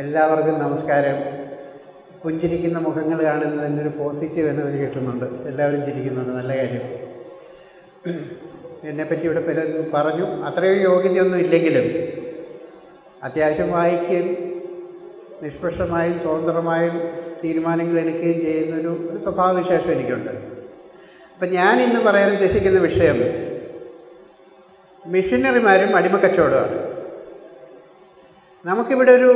എല്ലാവർക്കും നമസ്കാരം. പുഞ്ചിരിക്കുന്ന മുഖങ്ങൾ കാണുന്നതിന്റെ ഒരു പോസിറ്റീവ് എനർജി കിട്ടുന്നുണ്ട്. എല്ലാവരും ചിരിക്കുന്നുണ്ട്. നല്ല കാര്യം. എന്നെപ്പറ്റി ഇവിടെ പല പറഞ്ഞു. അത്രയും യോഗ്യതയൊന്നും ഇല്ലെങ്കിലും അത്യാവശ്യം വായിക്കുകയും നിഷ്പക്ഷമായും സ്വതന്ത്രമായും തീരുമാനങ്ങൾ എടുക്കുകയും ചെയ്യുന്നൊരു ഒരു സ്വഭാവവിശേഷം എനിക്കുണ്ട്. അപ്പം ഞാൻ ഇന്ന് പറയാൻ ഉദ്ദേശിക്കുന്ന വിഷയം മിഷനറിമാരും അടിമക്കച്ചവടമാണ് നമുക്കിവിടെ ഒരു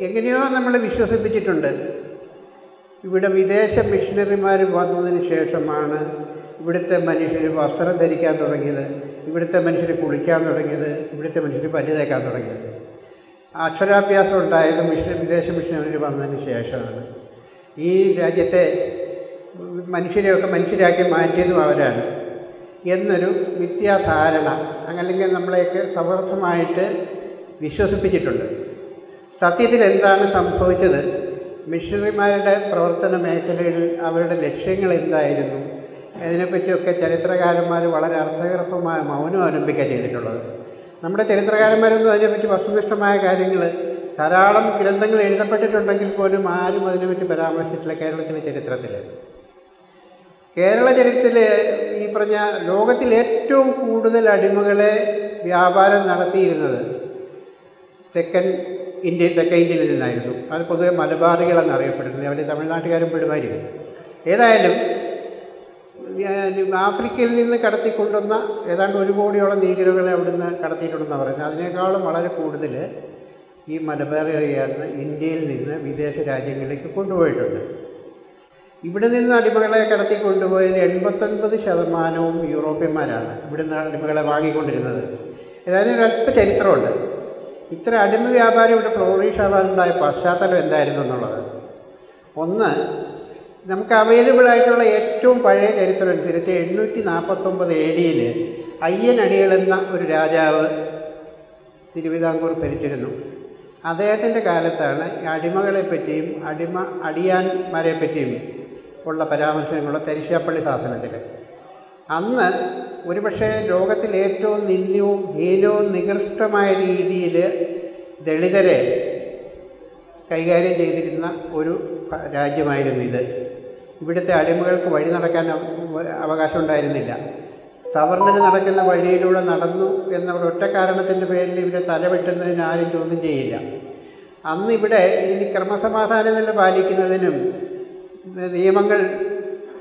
എങ്ങനെയോ നമ്മൾ വിശ്വസിപ്പിച്ചിട്ടുണ്ട്. ഇവിടെ വിദേശ മിഷനറിമാർ വന്നതിന് ശേഷമാണ് ഇവിടുത്തെ മനുഷ്യർ വസ്ത്രം ധരിക്കാൻ തുടങ്ങിയത് ഇവിടുത്തെ മനുഷ്യർ കുളിക്കാൻ തുടങ്ങിയത് ഇവിടുത്തെ മനുഷ്യർ പല്ല് തേക്കാൻ തുടങ്ങിയത്. അക്ഷരാഭ്യാസം ഉണ്ടായത് മിഷൻ വിദേശ മിഷനറി വന്നതിന് ശേഷമാണ്. ഈ രാജ്യത്തെ മനുഷ്യരെയൊക്കെ മനുഷ്യരാക്കി മാറ്റിയതും അവരാണ്. എന്നൊരു മിഥ്യാധാരണ അങ്ങനെ നമ്മളെയൊക്കെ സമർത്ഥമായിട്ട് വിശ്വസിപ്പിച്ചിട്ടുണ്ട്. സത്യത്തിൽ എന്താണ് സംഭവിച്ചത്? മിഷണറിമാരുടെ പ്രവർത്തന മേഖലയിൽ അവരുടെ ലക്ഷ്യങ്ങൾ എന്തായിരുന്നു? അതിനെപ്പറ്റിയൊക്കെ ചരിത്രകാരന്മാർ വളരെ അർത്ഥകർപ്പമായ മൗനം ആരംഭിക്കുക ചെയ്തിട്ടുള്ളത്. നമ്മുടെ ചരിത്രകാരന്മാരൊന്നും അതിനെപ്പറ്റി വസ്തുനിഷ്ഠമായ കാര്യങ്ങൾ ധാരാളം ഗ്രന്ഥങ്ങൾ എഴുതപ്പെട്ടിട്ടുണ്ടെങ്കിൽ പോലും ആരും അതിനെപ്പറ്റി പരാമർശിച്ചിട്ടില്ല കേരളത്തിലെ ചരിത്രത്തിൽ. കേരള ചരിത്രത്തിൽ ഈ പറഞ്ഞ ലോകത്തിൽ ഏറ്റവും കൂടുതൽ അടിമകളെ വ്യാപാരം നടത്തിയിരുന്നത് തെക്കൻ ഇന്ത്യയിൽ തെക്കേ ഇന്ത്യയിൽ നിന്നായിരുന്നു. അത് പൊതുവെ മലബാറികളെന്ന് അറിയപ്പെട്ടിരുന്നത് അവർ തമിഴ്നാട്ടുകാരും പെടുമായിരിക്കും ഏതായാലും ആഫ്രിക്കയിൽ നിന്ന് കടത്തിക്കൊണ്ടുവന്ന ഏതാണ്ട് ഒരു കോടിയോളം നീഗറുകളെ അവിടുന്ന് കടത്തിയിട്ടുണ്ടെന്ന് പറയുന്നത്. അതിനേക്കാളും വളരെ കൂടുതൽ ഈ മലബാറിയായിരുന്ന ഇന്ത്യയിൽ നിന്ന് വിദേശ രാജ്യങ്ങളിലേക്ക് കൊണ്ടുപോയിട്ടുണ്ട്. ഇവിടെ നിന്ന് അടിമകളെ കടത്തി കൊണ്ടുപോയതിൽ എൺപത്തൊൻപത് ശതമാനവും യൂറോപ്യന്മാരാണ് ഇവിടുന്ന് അടിമകളെ വാങ്ങിക്കൊണ്ടിരുന്നത്. ഏതായാലും ഒരല്പ ചരിത്രമുണ്ട്. ഇത്ര അടിമ വ്യാപാരം ഇവിടെ ഫ്ലോറിഷ് ആവാനുണ്ടായ പശ്ചാത്തലം എന്തായിരുന്നു എന്നുള്ളത്? ഒന്ന് നമുക്ക് അവൈലബിൾ ആയിട്ടുള്ള ഏറ്റവും പഴയ ചരിത്രം അനുസരിച്ച് എണ്ണൂറ്റി നാൽപ്പത്തൊമ്പത് എ ഡിയിൽ അയ്യൻ അടികൾ എന്ന ഒരു രാജാവ് തിരുവിതാംകൂർ ഭരിച്ചിരുന്നു. അദ്ദേഹത്തിന്റെ കാലത്താണ് അടിമകളെ പറ്റിയും അടിമ അടിയാന്മാരെ പറ്റിയും ഉള്ള പരാമർശങ്ങളുള്ള തരിശാപ്പള്ളി ശാസനത്തിൽ. അന്ന് ഒരുപക്ഷെ ലോകത്തിൽ ഏറ്റവും നിന്ദ്യവും ഹീനവും നികൃഷ്ടമായ രീതിയിൽ ദളിതരെ കൈകാര്യം ചെയ്തിരുന്ന ഒരു രാജ്യമായിരുന്നു ഇത്. ഇവിടുത്തെ അടിമകൾക്ക് വഴി നടക്കാൻ അവകാശം ഉണ്ടായിരുന്നില്ല. സവർണന് നടക്കുന്ന വഴിയിലൂടെ നടന്നു എന്ന ഒറ്റ കാരണത്തിന്റെ പേരിൽ ഇവരെ തലവെട്ടുന്നതിന് ആരും ചോദ്യം ചെയ്യില്ല. അന്ന് ഇവിടെ ഇനി ക്രമസമാധാനം തന്നെ പാലിക്കുന്നതിനും നിയമങ്ങൾ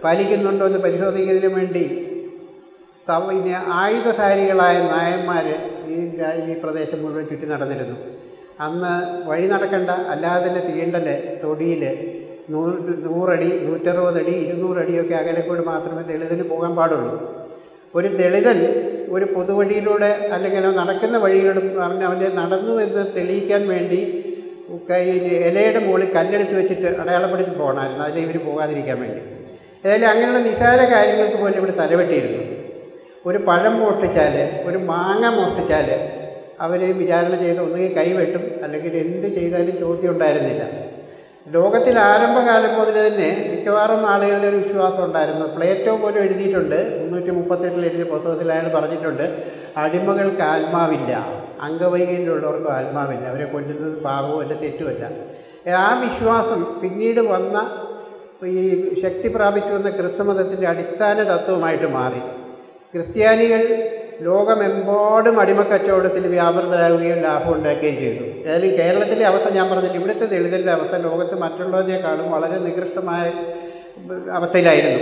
പാലിക്കുന്നുണ്ടോ എന്ന് പരിശോധിക്കുന്നതിനും വേണ്ടി ഇനി ആയുധധാരികളായ നായന്മാർ ഈ ഈ പ്രദേശം മുഴുവൻ ചുറ്റി നടന്നിരുന്നു. അന്ന് വഴി നടക്കേണ്ട അല്ലാതെ തന്നെ തീണ്ടൽ തൊടിയിൽ നൂറ് നൂറടി നൂറ്ററുപതടി ഇരുന്നൂറടിയൊക്കെ അകലെക്കൂടി മാത്രമേ ദളിതന് പോകാൻ പാടുള്ളൂ. ഒരു ദളിതൻ ഒരു പൊതുവഴിയിലൂടെ അല്ലെങ്കിൽ നടക്കുന്ന വഴിയിലൂടെ അവൻ അവന്റെ നടന്നു എന്ന് തെളിയിക്കാൻ വേണ്ടി കൈ ഇലയുടെ മുകളിൽ കല്ലെടുത്ത് വെച്ചിട്ട് അടയാളപ്പെടുത്തി പോകണമായിരുന്നു. അതിൽ ഇവർ പോകാതിരിക്കാൻ വേണ്ടി. ഏതായാലും അങ്ങനെയുള്ള നിസാര കാര്യങ്ങൾക്ക് പോലും ഇവിടെ തലവെട്ടിയിരുന്നു. ഒരു പഴം മോഷ്ടിച്ചാൽ ഒരു മാങ്ങ മോഷ്ടിച്ചാൽ അവർ വിചാരണ ചെയ്ത് ഒന്നുകിൽ കൈവെട്ടും അല്ലെങ്കിൽ എന്ത് ചെയ്താലും ചോദ്യം ഉണ്ടായിരുന്നില്ല. ലോകത്തിൽ ആരംഭകാലം മുതൽ തന്നെ മിക്കവാറും ആളുകളുടെ ഒരു വിശ്വാസം ഉണ്ടായിരുന്നു. പ്ലേറ്റോ പോലും എഴുതിയിട്ടുണ്ട്. മുന്നൂറ്റി മുപ്പത്തെട്ടിൽ എഴുതിയ പുസ്തകത്തിൽ അയാൾ പറഞ്ഞിട്ടുണ്ട് അടിമകൾക്ക് ആത്മാവില്ല. അംഗവൈകല്യമുള്ളവർക്ക് ആത്മാവില്ല. അവരെ കൊല്ലുന്നത് പാപവുമല്ല തെറ്റുമല്ല. ആ വിശ്വാസം പിന്നീട് വന്ന ഈ ശക്തി പ്രാപിച്ചു വന്ന ക്രിസ്തുമതത്തിന്റെ അടിസ്ഥാന തത്വമായിട്ട് മാറി. ക്രിസ്ത്യാനികൾ ലോകമെമ്പാടും അടിമക്കച്ചവടത്തിൽ വ്യാപൃതരാകുകയും ലാഭം ഉണ്ടാക്കുകയും ചെയ്തു. ഏതായാലും കേരളത്തിലെ അവസ്ഥ ഞാൻ പറഞ്ഞില്ല ഇവിടുത്തെ ദളിതരുടെ അവസ്ഥ ലോകത്ത് മറ്റുള്ളതിനേക്കാളും വളരെ നികൃഷ്ടമായ അവസ്ഥയിലായിരുന്നു.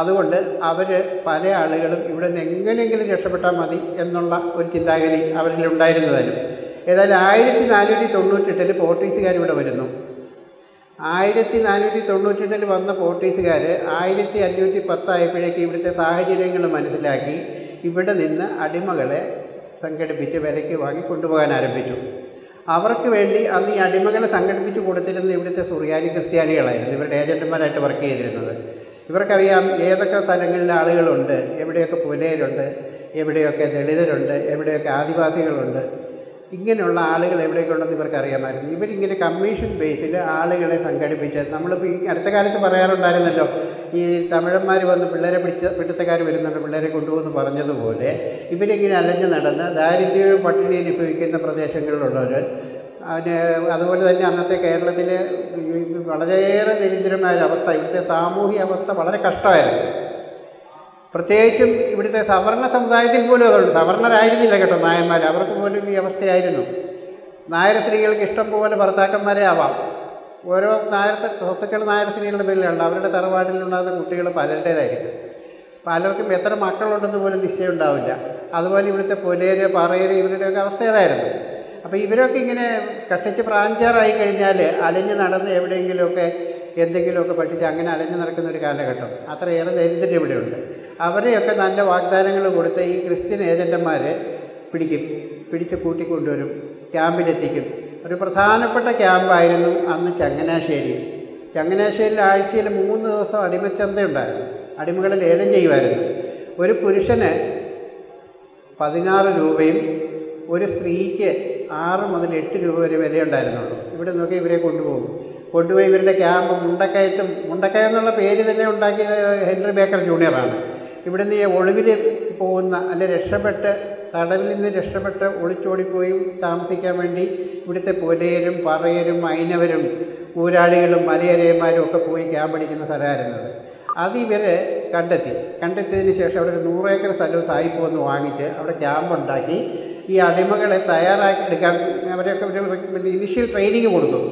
അതുകൊണ്ട് അവർ പല ആളുകളും ഇവിടെ നിന്ന് എങ്ങനെയെങ്കിലും രക്ഷപ്പെട്ടാൽ മതി എന്നുള്ള ഒരു ചിന്താഗതി അവരിൽ ഉണ്ടായിരുന്നതായിരുന്നു ഏതായാലും ആയിരത്തി നാനൂറ്റി തൊണ്ണൂറ്റെട്ടിൽ പോർട്ടീസുകാർ ഇവിടെ വരുന്നു. ആയിരത്തി നാനൂറ്റി തൊണ്ണൂറ്റെട്ടിൽ വന്ന പോർട്ടീസുകാർ ആയിരത്തി അഞ്ഞൂറ്റി പത്തായപ്പോഴേക്ക് ഇവിടുത്തെ സാഹചര്യങ്ങൾ മനസ്സിലാക്കി ഇവിടെ നിന്ന് അടിമകളെ സംഘടിപ്പിച്ച് വിലയ്ക്ക് വാങ്ങി കൊണ്ടുപോകാൻ ആരംഭിച്ചു. അവർക്ക് വേണ്ടി അന്ന് ഈ അടിമകളെ സംഘടിപ്പിച്ച് കൊടുത്തിരുന്ന ഇവിടുത്തെ സുറിയാനി ക്രിസ്ത്യാനികളായിരുന്നു. ഇവരുടെ ഏജന്റുമാരായിട്ട് വർക്ക് ചെയ്തിരുന്നത്. ഇവർക്കറിയാം ഏതൊക്കെ സ്ഥലങ്ങളിൽ ആളുകളുണ്ട് എവിടെയൊക്കെ പുലയരുണ്ട് എവിടെയൊക്കെ ദളിതരുണ്ട് എവിടെയൊക്കെ ആദിവാസികളുണ്ട്. ഇങ്ങനെയുള്ള ആളുകൾ എവിടെയൊക്കെ ഉണ്ടെന്ന് ഇവർക്ക് അറിയാമായിരുന്നു. ഇവരിങ്ങനെ കമ്മീഷൻ ബേസിൽ ആളുകളെ സംഘടിപ്പിച്ച് നമ്മളിപ്പോൾ ഈ അടുത്ത കാലത്ത് പറയാറുണ്ടായിരുന്നല്ലോ ഈ തമിഴന്മാർ വന്ന് പിള്ളേരെ പിടിച്ച പിടുത്തക്കാർ വരുന്നുണ്ട് പിള്ളേരെ കൊണ്ടുപോകുന്നു പറഞ്ഞതുപോലെ ഇവരിങ്ങനെ അലഞ്ഞു നടന്ന് ദാരിദ്ര്യവും പട്ടിണിയും അനുഭവിക്കുന്ന പ്രദേശങ്ങളിലുള്ളവർ അതിന് അതുപോലെ തന്നെ അന്നത്തെ കേരളത്തിലെ വളരെയേറെ ദരിദ്രമായ ഒരു അവസ്ഥ ഇവിടുത്തെ സാമൂഹിക അവസ്ഥ വളരെ കഷ്ടമായിരുന്നു. പ്രത്യേകിച്ചും ഇവിടുത്തെ സവർണ സമുദായത്തിൽ പോലും അതുണ്ട്. സവർണരായിരുന്നില്ല കേട്ടോ നായന്മാർ അവർക്ക് പോലും ഈ അവസ്ഥയായിരുന്നു. നായർ സ്ത്രീകൾക്ക് ഇഷ്ടം പോലെ ഭർത്താക്കന്മാരെ ആവാം. ഓരോ നായർ സ്വത്തുക്കൾ നായർ സ്ത്രീകളുടെ പേരിലുണ്ട്. അവരുടെ തറവാട്ടിലുണ്ടാകുന്ന കുട്ടികൾ പലരുടേതായിരിക്കും. പലർക്കും എത്ര മക്കളുണ്ടെന്ന് പോലും നിശ്ചയം ഉണ്ടാവില്ല അതുപോലെ ഇവിടുത്തെ പൊലേര് പറയര് ഇവരുടെയൊക്കെ അവസ്ഥ ഏതായിരുന്നു അപ്പോൾ ഇവരൊക്കെ ഇങ്ങനെ കഷ്ടിച്ച് പ്രാഞ്ചാറായി കഴിഞ്ഞാൽ അലഞ്ഞ് നടന്ന് എവിടെയെങ്കിലുമൊക്കെ എന്തെങ്കിലുമൊക്കെ പഠിച്ച് അങ്ങനെ അലഞ്ഞ് നടക്കുന്ന ഒരു കാലഘട്ടം. അത്രയേറെ ദരിദ്രം ഇവിടെയുണ്ട്. അവരെയൊക്കെ നല്ല വാഗ്ദാനങ്ങൾ കൊടുത്ത് ഈ ക്രിസ്ത്യൻ ഏജന്റന്മാർ പിടിക്കും പിടിച്ച് കൂട്ടിക്കൊണ്ടുവരും ക്യാമ്പിലെത്തിക്കും. ഒരു പ്രധാനപ്പെട്ട ക്യാമ്പായിരുന്നു അന്ന് ചങ്ങനാശ്ശേരി. ചങ്ങനാശ്ശേരിയിൽ ആഴ്ചയിൽ മൂന്ന് ദിവസം അടിമച്ചന്ത ഉണ്ടായിരുന്നു അടിമകളെ ലേലം ചെയ്യുമായിരുന്നു. ഒരു പുരുഷന് പതിനാറ് രൂപയും ഒരു സ്ത്രീക്ക് ആറ് മുതൽ എട്ട് രൂപ വരെ വില ഉണ്ടായിരുന്നുള്ളൂ ഇവിടെ നോക്കി ഇവരെ കൊണ്ടുപോകും. കൊണ്ടുപോയി ഇവരുടെ ക്യാമ്പ് മുണ്ടക്കയത്തും മുണ്ടക്കയം എന്നുള്ള പേര് തന്നെ ഉണ്ടാക്കിയത് ഹെൻറി ബേക്കർ ജൂനിയറാണ് ഇവിടുന്ന് നിന്ന് ഒളിവിൽ പോകുന്ന അല്ലെ രക്ഷപ്പെട്ട് തടവിൽ നിന്ന് രക്ഷപ്പെട്ട് ഒളിച്ചോടിപ്പോയി താമസിക്കാൻ വേണ്ടി ഇവിടുത്തെ പുലയരും പറയരും അയിനവരും ഊരാളികളും മലയരയന്മാരും ഒക്കെ പോയി ക്യാമ്പ് അടിക്കുന്ന സ്ഥലമായിരുന്നത്. അത് ഇവർ കണ്ടെത്തി. കണ്ടെത്തിയതിന് ശേഷം അവിടെ ഒരു നൂറേക്കർ സ്ഥലവും സായിപ്പോന്ന് വാങ്ങിച്ച് അവിടെ ക്യാമ്പ് ഉണ്ടാക്കി. ഈ അടിമകളെ തയ്യാറാക്കി എടുക്കാൻ അവരെയൊക്കെ ഒരു ഇനിഷ്യൽ ട്രെയിനിങ് കൊടുക്കും.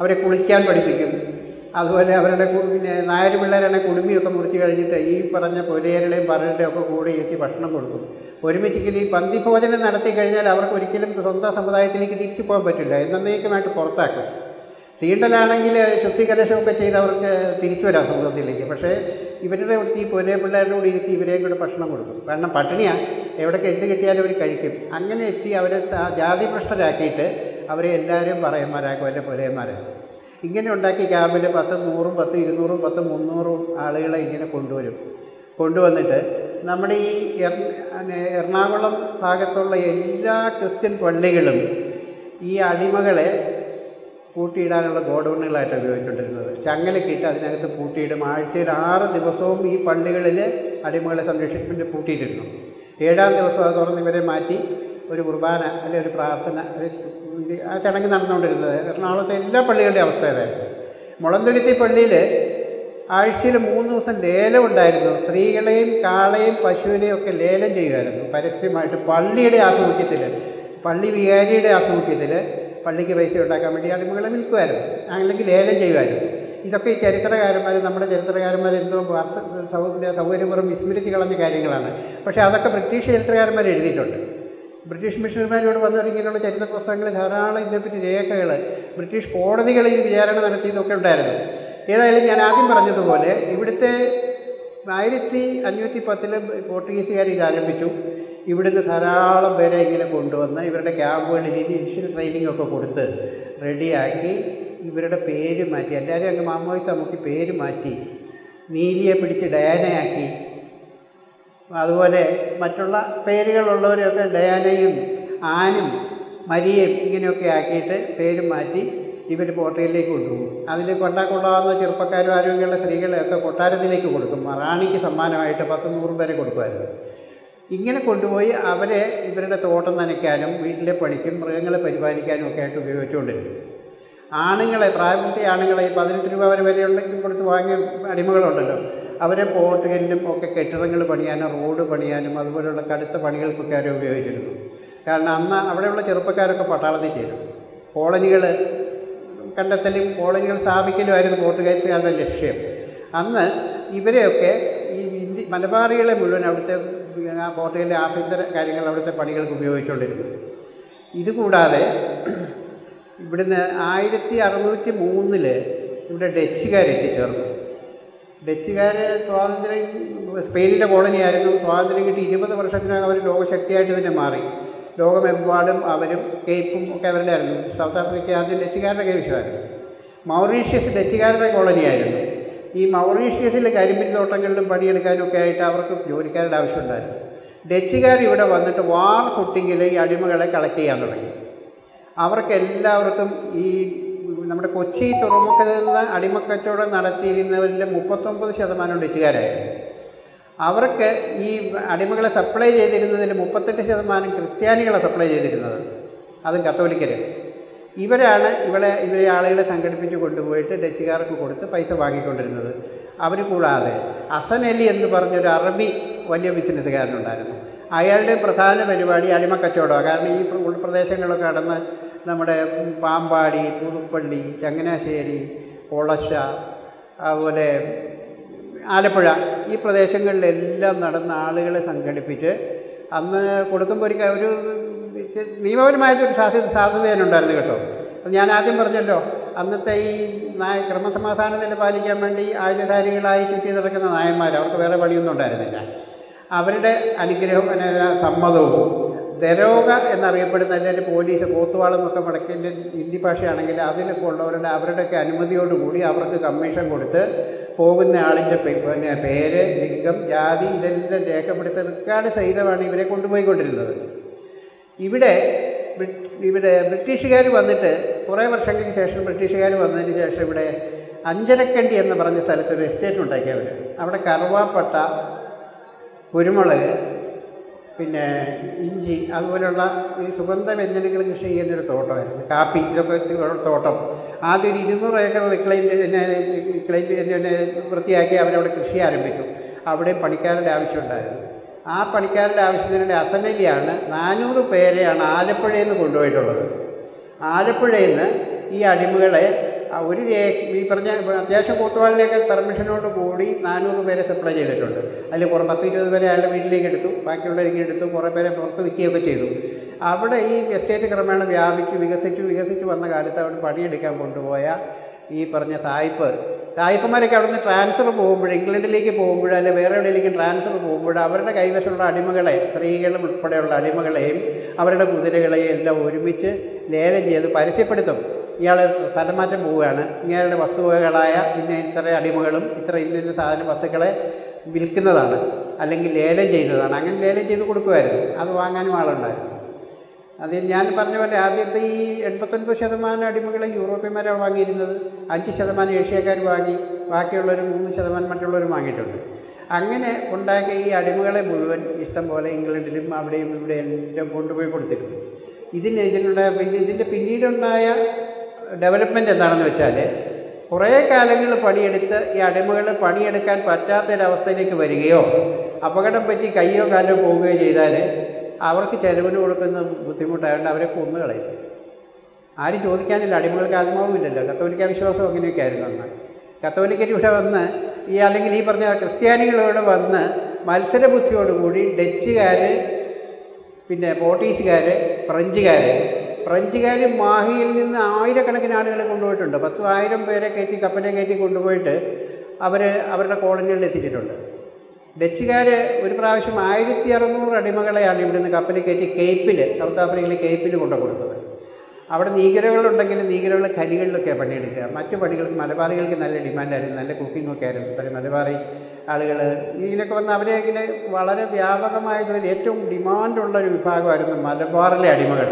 അവരെ കുളിക്കാൻ പഠിപ്പിക്കും. അതുപോലെ അവരുടെ പിന്നെ നായർ പിള്ളേരാണ് കുടുംബിയൊക്കെ മുറിച്ച് കഴിഞ്ഞിട്ട് ഈ പറഞ്ഞ പൊലയരുടെയും പറയുടെയും ഒക്കെ കൂടെ എത്തി ഭക്ഷണം കൊടുക്കും. ഒരുമിച്ചിങ്ങനെ ഈ പന്തി ഭോജനം നടത്തി കഴിഞ്ഞാൽ അവർക്ക് ഒരിക്കലും സ്വന്തം സമുദായത്തിലേക്ക് തിരിച്ചു പോകാൻ പറ്റില്ല. എന്നേക്കുമായിട്ട് പുറത്താക്കും. തീണ്ടലാണെങ്കിൽ ശുദ്ധികലശമൊക്കെ ചെയ്ത് അവർക്ക് തിരിച്ചു വരാം സമൂഹത്തിലേക്ക് പക്ഷേ ഇവരുടെ അടുത്ത് ഈ പൊലെ പിള്ളേരുടെ കൂടി ഇരുത്തി ഇവരെയും കൂടെ ഭക്ഷണം കൊടുക്കും. കാരണം പട്ടിണിയാണ് എവിടെയൊക്കെ എന്ത് കിട്ടിയാലും അവർ കഴിക്കും. അങ്ങനെ എത്തി അവരെ ജാതി ഭ്രഷ്ടരാക്കിയിട്ട് അവരെ എല്ലാവരും പറയന്മാരാക്കും അവരുടെ പൊലയന്മാരാക്കും ഇങ്ങനെ ഉണ്ടാക്കി ക്യാമ്പിൽ പത്ത് നൂറും പത്ത് ഇരുന്നൂറും പത്ത് മുന്നൂറും ആളുകളെ ഇങ്ങനെ കൊണ്ടുവരും. കൊണ്ടുവന്നിട്ട് നമ്മുടെ ഈ എറണാകുളം ഭാഗത്തുള്ള എല്ലാ ക്രിസ്ത്യൻ പള്ളികളും ഈ അടിമകളെ പൂട്ടിയിടാനുള്ള ഗോഡൗണുകളായിട്ട് ഉപയോഗിച്ചുകൊണ്ടിരുന്നത് ചങ്ങലക്കിട്ട് അതിനകത്ത് പൂട്ടിയിടും. ആഴ്ചയിൽ ആറ് ദിവസവും ഈ പള്ളികളിൽ അടിമകളെ സംരക്ഷിക്കുന്ന പൂട്ടിയിട്ടിരുന്നു. ഏഴാം ദിവസം അത് തുറന്ന് ഇവരെ മാറ്റി ഒരു കുർബാന അല്ലെങ്കിൽ ഒരു പ്രാർത്ഥന ഇത് ആ ചടങ്ങ് നടന്നുകൊണ്ടിരുന്നത്. എറണാകുളത്തെ എല്ലാ പള്ളികളുടെയും അവസ്ഥ അതായിരുന്നു. മുളന്തുരുത്തി പള്ളിയിൽ ആഴ്ചയിൽ മൂന്ന് ദിവസം ലേലം ഉണ്ടായിരുന്നു. സ്ത്രീകളെയും കാളയും പശുവിനെയും ഒക്കെ ലേലം ചെയ്യുമായിരുന്നു. പരസ്യമായിട്ട് പള്ളിയുടെ ആഭിമുഖ്യത്തിൽ പള്ളി വികാരിയുടെ ആഭിമുഖ്യത്തിൽ പള്ളിക്ക് പൈസ ഉണ്ടാക്കാൻ വേണ്ടി അടിമകളെ വിൽക്കുമായിരുന്നു. അല്ലെങ്കിൽ ലേലം ചെയ്യുമായിരുന്നു. ഇതൊക്കെ ഈ ചരിത്രകാരന്മാർ നമ്മുടെ ചരിത്രകാരന്മാർ എന്തോ വാർത്ത സൗകര്യ സൗകര്യപൂർവം വിസ്മരിച്ച് കളഞ്ഞ കാര്യങ്ങളാണ്. പക്ഷേ അതൊക്കെ ബ്രിട്ടീഷ് ചരിത്രകാരന്മാർ എഴുതിയിട്ടുണ്ട്. ബ്രിട്ടീഷ് മിഷണറിമാരോട് ഇങ്ങനെയുള്ള ചരിത്ര പുസ്തകങ്ങളിൽ ധാരാളം ഇതിനെപ്പറ്റി രേഖകൾ ബ്രിട്ടീഷ് കോടതികളിൽ വിചാരണ നടത്തിയതൊക്കെ ഉണ്ടായിരുന്നു. ഏതായാലും ഞാൻ ആദ്യം പറഞ്ഞതുപോലെ ഇവിടുത്തെ ആയിരത്തി അഞ്ഞൂറ്റി പത്തിൽ പോർട്ടുഗീസുകാർ ഇത് ആരംഭിച്ചു. ഇവിടുന്ന് ധാരാളം പേരെ ഇങ്ങനെ കൊണ്ടുവന്ന് ഇവരുടെ ക്യാമ്പുകളിൽ ഇനിഷ്യൽ ട്രെയിനിങ് ഒക്കെ കൊടുത്ത് റെഡിയാക്കി ഇവരുടെ പേര് മാറ്റി. എല്ലാവരും അങ്ങ് മാമോയിസ് നമുക്ക് പേര് മാറ്റി. നീലിയെ പിടിച്ച് ഡയാനയാക്കി. അതുപോലെ മറ്റുള്ള പേരുകളുള്ളവരെയൊക്കെ ഡയാനയും ആനും മരിയയും ഇങ്ങനെയൊക്കെ ആക്കിയിട്ട് പേര് മാറ്റി ഇവർ പോട്ടയിലേക്ക് കൊണ്ടുപോകും. അതിൽ കൊണ്ടാ കൊള്ളാവുന്ന ചെറുപ്പക്കാരും ആരോഗ്യമുള്ള സ്ത്രീകളെയൊക്കെ കൊട്ടാരത്തിലേക്ക് കൊടുക്കും. റാണിക്ക് സമ്മാനമായിട്ട് പത്ത് നൂറും പേരെ കൊടുക്കുമായിരുന്നു. ഇങ്ങനെ കൊണ്ടുപോയി അവരെ ഇവരുടെ തോട്ടം നനയ്ക്കാനും വീട്ടിലെ പണിക്കും മൃഗങ്ങളെ പരിപാലിക്കാനും ഒക്കെ ആയിട്ട് ഉപയോഗിച്ചുകൊണ്ടിരുന്നു. ആണുങ്ങളെ പ്രായപൂർത്തി ആണുങ്ങളെ ഈ പതിനെട്ട് രൂപ വരെ വിലയുണ്ടെങ്കിൽ കൊടുത്ത് വാങ്ങിയ അടിമകളുണ്ടല്ലോ. അവരെ പോർട്ടുകളിലും ഒക്കെ കെട്ടിടങ്ങൾ പണിയാനും റോഡ് പണിയാനും അതുപോലെയുള്ള കടുത്ത പണികൾക്കൊക്കെ അവരെ ഉപയോഗിച്ചിരുന്നു. കാരണം അന്ന് അവിടെയുള്ള ചെറുപ്പക്കാരൊക്കെ പട്ടാളത്തിൽ ചേരും. കോളനികൾ കണ്ടെത്തലും കോളനികൾ സ്ഥാപിക്കലുമായിരുന്നു പോർട്ടുഗീസുകാരുടെ ലക്ഷ്യം. അന്ന് ഇവരെയൊക്കെ ഈ ഇന്ത്യ മലബാറികളെ മുഴുവൻ അവിടുത്തെ ആ പോർട്ടുഗലിലെ ആഭ്യന്തര കാര്യങ്ങൾ അവിടുത്തെ പണികൾക്ക് ഉപയോഗിച്ചുകൊണ്ടിരുന്നു. ഇതുകൂടാതെ ഇവിടുന്ന് ആയിരത്തി അറുന്നൂറ്റി മൂന്നിൽ ഇവിടെ ഡച്ചുകാർ എത്തിച്ചേർന്നു ഡച്ചുകാർ സ്വാതന്ത്ര്യം സ്പെയിനിന്റെ കോളനിയായിരുന്നു. സ്വാതന്ത്ര്യം കിട്ടി ഇരുപത് വർഷത്തിനകം അവർ ലോകശക്തിയായിട്ട് തന്നെ മാറി. ലോകമെമ്പാടും അവരും കേപ്പും ഒക്കെ അവരുടെ ആയിരുന്നു. സൗത്ത് ആഫ്രിക്ക ആദ്യം ഡച്ചുകാരുടെ കൈവശമായിരുന്നു. മൗറീഷ്യസ് ഡച്ചുകാരുടെ കോളനിയായിരുന്നു. ഈ മൗറീഷ്യസിലെ കരിമ്പിൻ തോട്ടങ്ങളിലും പണിയെടുക്കാനും ഒക്കെ ആയിട്ട് അവർക്ക് ജോലിക്കാരുടെ ആവശ്യമുണ്ടായിരുന്നു. ഡച്ചുകാർ ഇവിടെ വന്നിട്ട് വാർ ഫുട്ടിങ്ങിൽ ഈ അടിമകളെ കളക്ട് ചെയ്യാൻ തുടങ്ങി. അവർക്കെല്ലാവർക്കും ഈ നമ്മുടെ കൊച്ചി തുറമുഖത്തിൽ നിന്ന് അടിമക്കച്ചവടം നടത്തിയിരുന്നവരിൽ മുപ്പത്തൊമ്പത് ശതമാനം ഡച്ചുകാരായിരുന്നു അവർക്ക് ഈ അടിമകളെ സപ്ലൈ ചെയ്തിരുന്നതിൽ മുപ്പത്തെട്ട് ശതമാനം ക്രിസ്ത്യാനികളെ സപ്ലൈ ചെയ്തിരുന്നത്. അതും കത്തോലിക്കര്. ഇവരാണ് ഇവളെ ഇവരെ ആളുകളെ സംഘടിപ്പിച്ച് കൊണ്ടുപോയിട്ട് ഡച്ചുകാർക്ക് കൊടുത്ത് പൈസ വാങ്ങിക്കൊണ്ടിരുന്നത്. അവർ കൂടാതെ അസൻ അലി എന്ന് പറഞ്ഞൊരു അറബി വലിയ ബിസിനസ്സുകാരനുണ്ടായിരുന്നു. അയാളുടെ പ്രധാന പരിപാടി അടിമക്കച്ചവടമാണ്. കാരണം ഈ പ്ര- ഉൾപ്രദേശങ്ങളൊക്കെ കടന്ന് നമ്മുടെ പാമ്പാടി പുതുപ്പള്ളി ചങ്ങനാശ്ശേരി കൊളശ അതുപോലെ ആലപ്പുഴ ഈ പ്രദേശങ്ങളിലെല്ലാം നടന്ന ആളുകളെ സംഘടിപ്പിച്ച് അന്ന് കൊടുക്കുമ്പോൾ ഒരു ഒരു നിയമപരമായിട്ടൊരു സാധ്യത സാധ്യതയുണ്ടായിരുന്നു കേട്ടോ. ഞാൻ ആദ്യം പറഞ്ഞല്ലോ അന്നത്തെ ഈ നായ ക്രമസമാധാന നില പാലിക്കാൻ വേണ്ടി ആയുധധാരികളായി ചുറ്റി നടക്കുന്ന നായന്മാർ അവർക്ക് വേറെ പണിയൊന്നും ഉണ്ടായിരുന്നില്ല. അവരുടെ അനുഗ്രഹവും സമ്മതവും ദരോഗ എന്നറിയപ്പെടുന്ന അല്ലെങ്കിൽ പോലീസ് കോത്തുവാളം എന്നൊക്കെ വടക്കേന്റെ ഹിന്ദി ഭാഷയാണെങ്കിൽ അതിലൊക്കെ ഉള്ളവരുടെ അവരുടെയൊക്കെ അനുമതിയോടുകൂടി അവർക്ക് കമ്മീഷൻ കൊടുത്ത് പോകുന്ന ആളിന്റെ പിന്നെ പേര് ലിംഗം ജാതി ഇതെല്ലാം രേഖപ്പെടുത്തി റെക്കാർഡ് സഹിതമാണ് ഇവരെ കൊണ്ടുപോയിക്കൊണ്ടിരുന്നത്. ഇവിടെ ഇവിടെ ബ്രിട്ടീഷുകാർ വന്നിട്ട് കുറേ വർഷങ്ങൾക്ക് ശേഷം ബ്രിട്ടീഷുകാർ വന്നതിന് ശേഷം ഇവിടെ അഞ്ചരക്കണ്ടി എന്ന് പറഞ്ഞ സ്ഥലത്തൊരു എസ്റ്റേറ്റ് ഉണ്ടാക്കി അവർ അവിടെ കറുവാപ്പട്ട കുരുമുളക് പിന്നെ ഇഞ്ചി അതുപോലെയുള്ള ഈ സുഗന്ധ വ്യഞ്ജനങ്ങൾ കൃഷി ചെയ്യുന്നൊരു തോട്ടമായിരുന്നു. കാപ്പി ഇതൊക്കെ തോട്ടം. ആദ്യം ഒരു ഇരുന്നൂറ് ഏക്കർ റിക്ലൈൻ റിക്ലൈൻ പിന്നെ വൃത്തിയാക്കി അവരവിടെ കൃഷി ആരംഭിച്ചു. അവിടെ പണിക്കാരുടെ ആവശ്യമുണ്ടായിരുന്നു ആ പണിക്കാരുടെ ആവശ്യത്തിന് വേണ്ടി അസനലിയാണ് നാനൂറ് പേരെയാണ് ആലപ്പുഴയിൽ നിന്ന് കൊണ്ടുപോയിട്ടുള്ളത്. ആലപ്പുഴയിൽ നിന്ന് ഈ അടിമകളെ ഒരു രേഖ ഈ പറഞ്ഞ അത്യാവശ്യം കൂട്ടുവാളിനെയൊക്കെ പെർമിഷനോട് കൂടി നാനൂറ് പേരെ സപ്ലൈ ചെയ്തിട്ടുണ്ട്. അതിൽ കുറേ പത്ത് ഇരുപത് പേരെ അയാളുടെ വീട്ടിലേക്ക് എടുത്തു ബാക്കിയുള്ളവരേക്ക് എടുത്തു കുറേ പേരെ പുറത്ത് വിൽക്കുകയൊക്കെ ചെയ്തു. അവിടെ ഈ എസ്റ്റേറ്റ് ക്രമേണ വ്യാപിച്ച് വികസിച്ച് വികസിച്ച് വന്ന കാലത്ത് അവിടെ പണിയെടുക്കാൻ കൊണ്ടുപോയ ഈ പറഞ്ഞ സായിപ്പ്. സായിപ്പന്മാരൊക്കെ അവിടുന്ന് ട്രാൻസ്ഫർ പോകുമ്പോൾ ഇംഗ്ലണ്ടിലേക്ക് പോകുമ്പോൾ അല്ലെ വേറെ എവിടെയെങ്കിലും ട്രാൻസ്ഫർ പോകുമ്പോൾ അവരുടെ കൈവശമുള്ള അടിമകളെ സ്ത്രീകളും ഉൾപ്പെടെയുള്ള അടിമകളെയും അവരുടെ കുതിരകളെയും എല്ലാം ഒരുമിച്ച് ലേലം ചെയ്ത് പരസ്യപ്പെടുത്തും. ഇയാൾ സ്ഥലം മാറ്റം പോവുകയാണ്. ഇങ്ങനെയുള്ള വസ്തുവകളായ ഇന്ന ഇത്ര അടിമകളും ഇത്ര ഇന്ന ഇന്ന സാധന വസ്തുക്കളെ വിൽക്കുന്നതാണ്. അല്ലെങ്കിൽ ലേലം ചെയ്യുന്നതാണ്. അങ്ങനെ ലേലം ചെയ്ത് കൊടുക്കുമായിരുന്നു. അത് വാങ്ങാനും ആളുണ്ടായിരുന്നു. അത് ഞാൻ പറഞ്ഞ പോലെ ആദ്യത്തെ ഈ എൺപത്തൊൻപത് ശതമാനം അടിമകളെ യൂറോപ്യന്മാരാണ് വാങ്ങിയിരുന്നത്. അഞ്ച് ശതമാനം ഏഷ്യക്കാർ വാങ്ങി. ബാക്കിയുള്ളവർ മൂന്ന് ശതമാനം മറ്റുള്ളവർ വാങ്ങിയിട്ടുണ്ട്. അങ്ങനെ ഉണ്ടാക്കിയ ഈ അടിമകളെ മുഴുവൻ ഇഷ്ടം പോലെ ഇംഗ്ലണ്ടിലും അവിടെയും ഇവിടെയും കൊണ്ടുപോയി കൊടുത്തിട്ടുണ്ട്. ഇതിന് ഇതിനുണ്ടായ പിന്നെ ഇതിന്റെ പിന്നീടുണ്ടായ ഡെവലപ്മെന്റ് എന്താണെന്ന് വെച്ചാൽ കുറേ കാലങ്ങൾ പണിയെടുത്ത് ഈ അടിമകൾ പണിയെടുക്കാൻ പറ്റാത്തൊരവസ്ഥയിലേക്ക് വരികയോ അപകടം പറ്റി കയ്യോ കാലോ പോവുകയോ ചെയ്താൽ അവർക്ക് ചെലവിന് കൊടുക്കുന്ന ബുദ്ധിമുട്ടായതുകൊണ്ട് അവരെ കൊന്നു കളയും. ആരും ചോദിക്കാനില്ല അടിമകൾക്ക് ആത്മാവുമില്ലല്ലോ കത്തോലിക്ക വിശ്വാസം അങ്ങനെയൊക്കെ ആയിരുന്നു അന്ന്. കത്തോലിക്കർ ഇവിടെ വന്ന് ഈ അല്ലെങ്കിൽ ഈ പറഞ്ഞ ക്രിസ്ത്യാനികളോട് വന്ന് മത്സരബുദ്ധിയോടുകൂടി ഡച്ചുകാർ പിന്നെ പോർട്ടീസുകാർ ഫ്രഞ്ചുകാർ ഫ്രഞ്ചുകാർ മാഹിയിൽ നിന്ന് ആയിരക്കണക്കിന് ആളുകളെ കൊണ്ടുപോയിട്ടുണ്ട്. പത്തും ആയിരം പേരെ കയറ്റി കപ്പലെ കയറ്റി കൊണ്ടുപോയിട്ട് അവർ അവരുടെ കോളനികളിൽ എത്തിച്ചിട്ടുണ്ട്. ഡച്ചുകാർ ഒരു പ്രാവശ്യം ആയിരത്തി അറുന്നൂറ് അടിമകളെയാണ് ഇവിടുന്ന് കപ്പലിൽ കയറ്റി കേപ്പിൽ സൗത്ത് ആഫ്രിക്കയിലെ കേപ്പിൽ കൊണ്ടു കൊടുത്തത് അവിടെ നീഗരകളുണ്ടെങ്കിൽ നീഗരകൾ ഖനികളിലൊക്കെ പണിയെടുക്കുക. മറ്റു പണികൾക്ക് മലബാറികൾക്ക് നല്ല ഡിമാൻഡായിരുന്നു നല്ല കുക്കിങ്ങൊക്കെ ആയിരുന്നു. പല മലബാറി ആളുകൾ ഇതിനൊക്കെ വന്ന് അവരെ ഇങ്ങനെ വളരെ വ്യാപകമായിട്ടുള്ള ഏറ്റവും ഡിമാൻഡുള്ള ഒരു വിഭാഗമായിരുന്നു മലബാറിലെ അടിമകൾ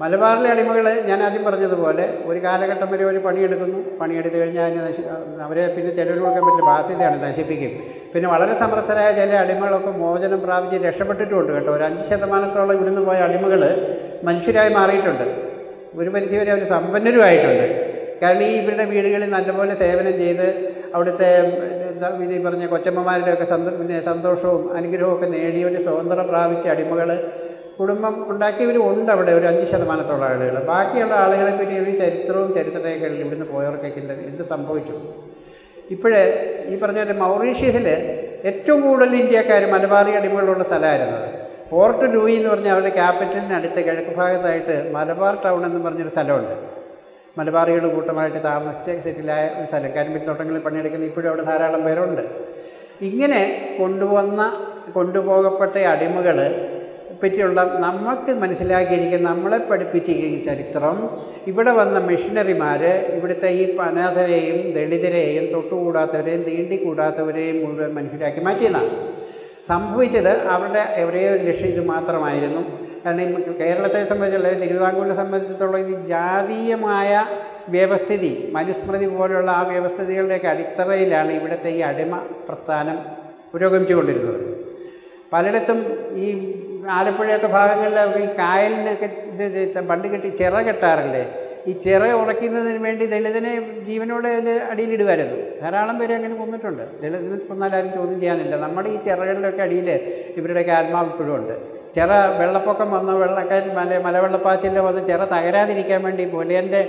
മലബാറിലെ അടിമകൾ ഞാൻ ആദ്യം പറഞ്ഞതുപോലെ ഒരു കാലഘട്ടം വരെ ഒരു പണിയെടുക്കുന്നു. പണിയെടുത്ത് കഴിഞ്ഞാൽ അതിന് നശി അവരെ പിന്നെ ചിലവ് കൊടുക്കാൻ പറ്റില്ല. ബാധ്യതയാണ് നശിപ്പിക്കും. പിന്നെ വളരെ സമർത്ഥരായ ചില അടിമകളൊക്കെ മോചനം പ്രാപിച്ച് രക്ഷപ്പെട്ടിട്ടുണ്ട് കേട്ടോ. ഒരു അഞ്ച് ശതമാനത്തോളം ഇവിടുന്ന് പോയ അടിമകൾ മനുഷ്യരായി മാറിയിട്ടുണ്ട്. ഒരു പരിധിവരെ അവർ സമ്പന്നരുമായിട്ടുണ്ട്. കാരണം ഈ ഇവരുടെ വീടുകളിൽ നല്ലപോലെ സേവനം ചെയ്ത് അവിടുത്തെ പിന്നെ ഈ പറഞ്ഞ കൊച്ചമ്മമാരുടെയൊക്കെ സന്തോ പിന്നെ സന്തോഷവും അനുഗ്രഹവും ഒക്കെ നേടിയവർ സ്വതന്ത്രം പ്രാപിച്ച അടിമകൾ കുടുംബം ഉണ്ടാക്കിയവരും ഉണ്ട് അവിടെ ഒരു അഞ്ച് ശതമാനത്തോളം ആളുകൾ. ബാക്കിയുള്ള ആളുകളെ പറ്റി ഒരു ചരിത്രവും ചരിത്രരേഖകളിൽ ഇവിടുന്ന് പോയവർക്കൊക്കെ എന്ത് എന്ത് സംഭവിച്ചു? ഇപ്പോഴേ ഈ പറഞ്ഞ പോലെ മൗറീഷ്യസിൽ ഏറ്റവും കൂടുതൽ ഇന്ത്യക്കാർ മലബാറി അടിമകളുള്ള സ്ഥലമായിരുന്നത് പോർട്ട് ലൂയി എന്ന് പറഞ്ഞാൽ അവരുടെ ക്യാപിറ്റലിന് അടുത്ത കിഴക്ക് ഭാഗത്തായിട്ട് മലബാർ ടൗൺ എന്ന് പറഞ്ഞൊരു സ്ഥലമുണ്ട്. മലബാറികൾ കൂട്ടമായിട്ട് താമസിച്ച് സെറ്റിലായ ഒരു സ്ഥലം. കരിമ്പിത്തോട്ടങ്ങളിൽ പണിയെടുക്കുന്ന ഇപ്പോഴും അവിടെ ധാരാളം പേരുണ്ട്. ഇങ്ങനെ കൊണ്ടുവന്ന കൊണ്ടുപോകപ്പെട്ട അടിമകൾ പറ്റിയുള്ള നമുക്ക് മനസ്സിലാക്കിയിരിക്കുന്ന നമ്മളെ പഠിപ്പിച്ചിരിക്കുന്ന ചരിത്രം. ഇവിടെ വന്ന മിഷനറിമാർ ഇവിടുത്തെ ഈ അനാഥരെയും ദളിതരെയും തൊട്ടുകൂടാത്തവരെയും തീണ്ടിക്കൂടാത്തവരെയും മുഴുവൻ മനസ്സിലാക്കി മാറ്റിയതാണ് സംഭവിച്ചത് അവരുടെ ഒരു ലക്ഷ്യം ഇത് മാത്രമായിരുന്നു. കാരണം ഈ കേരളത്തെ സംബന്ധിച്ചുള്ള തിരുവിതാംകൂറിനെ സംബന്ധിച്ചിടത്തോളം ഇത് ജാതീയമായ വ്യവസ്ഥിതി മനുസ്മൃതി പോലുള്ള ആ വ്യവസ്ഥിതികളുടെയൊക്കെ അടിത്തറയിലാണ് ഇവിടുത്തെ ഈ അടിമ പ്രസ്ഥാനം പുരോഗമിച്ചുകൊണ്ടിരുന്നത്. പലയിടത്തും ഈ ആലപ്പുഴയൊക്കെ ഭാഗങ്ങളിലൊക്കെ ഈ കായലിനൊക്കെ ഇത് പണ്ട് കെട്ടി ചിറ കെട്ടാറില്ലേ? ഈ ചിറ ഉറയ്ക്കുന്നതിന് വേണ്ടി ദളിതനെ ജീവനോടെ അതിന്റെ അടിയിലിടുമായിരുന്നു ധാരാളം പേര് അങ്ങനെ കൊന്നിട്ടുണ്ട്. ദളിതനെ കൊന്നാലും ചോദ്യം ചെയ്യാനില്ല. നമ്മുടെ ഈ ചിറകളിലൊക്കെ അടിയിൽ ഇവരുടെയൊക്കെ ആത്മാവ് ഇപ്പോഴും ഉണ്ട്. ചിറ വെള്ളപ്പൊക്കം വന്ന വെള്ളക്കാർ മല മലവെള്ളപ്പാച്ചിൽ വന്ന് ചിറ തകരാതിരിക്കാൻ വേണ്ടി പുലയന്റെ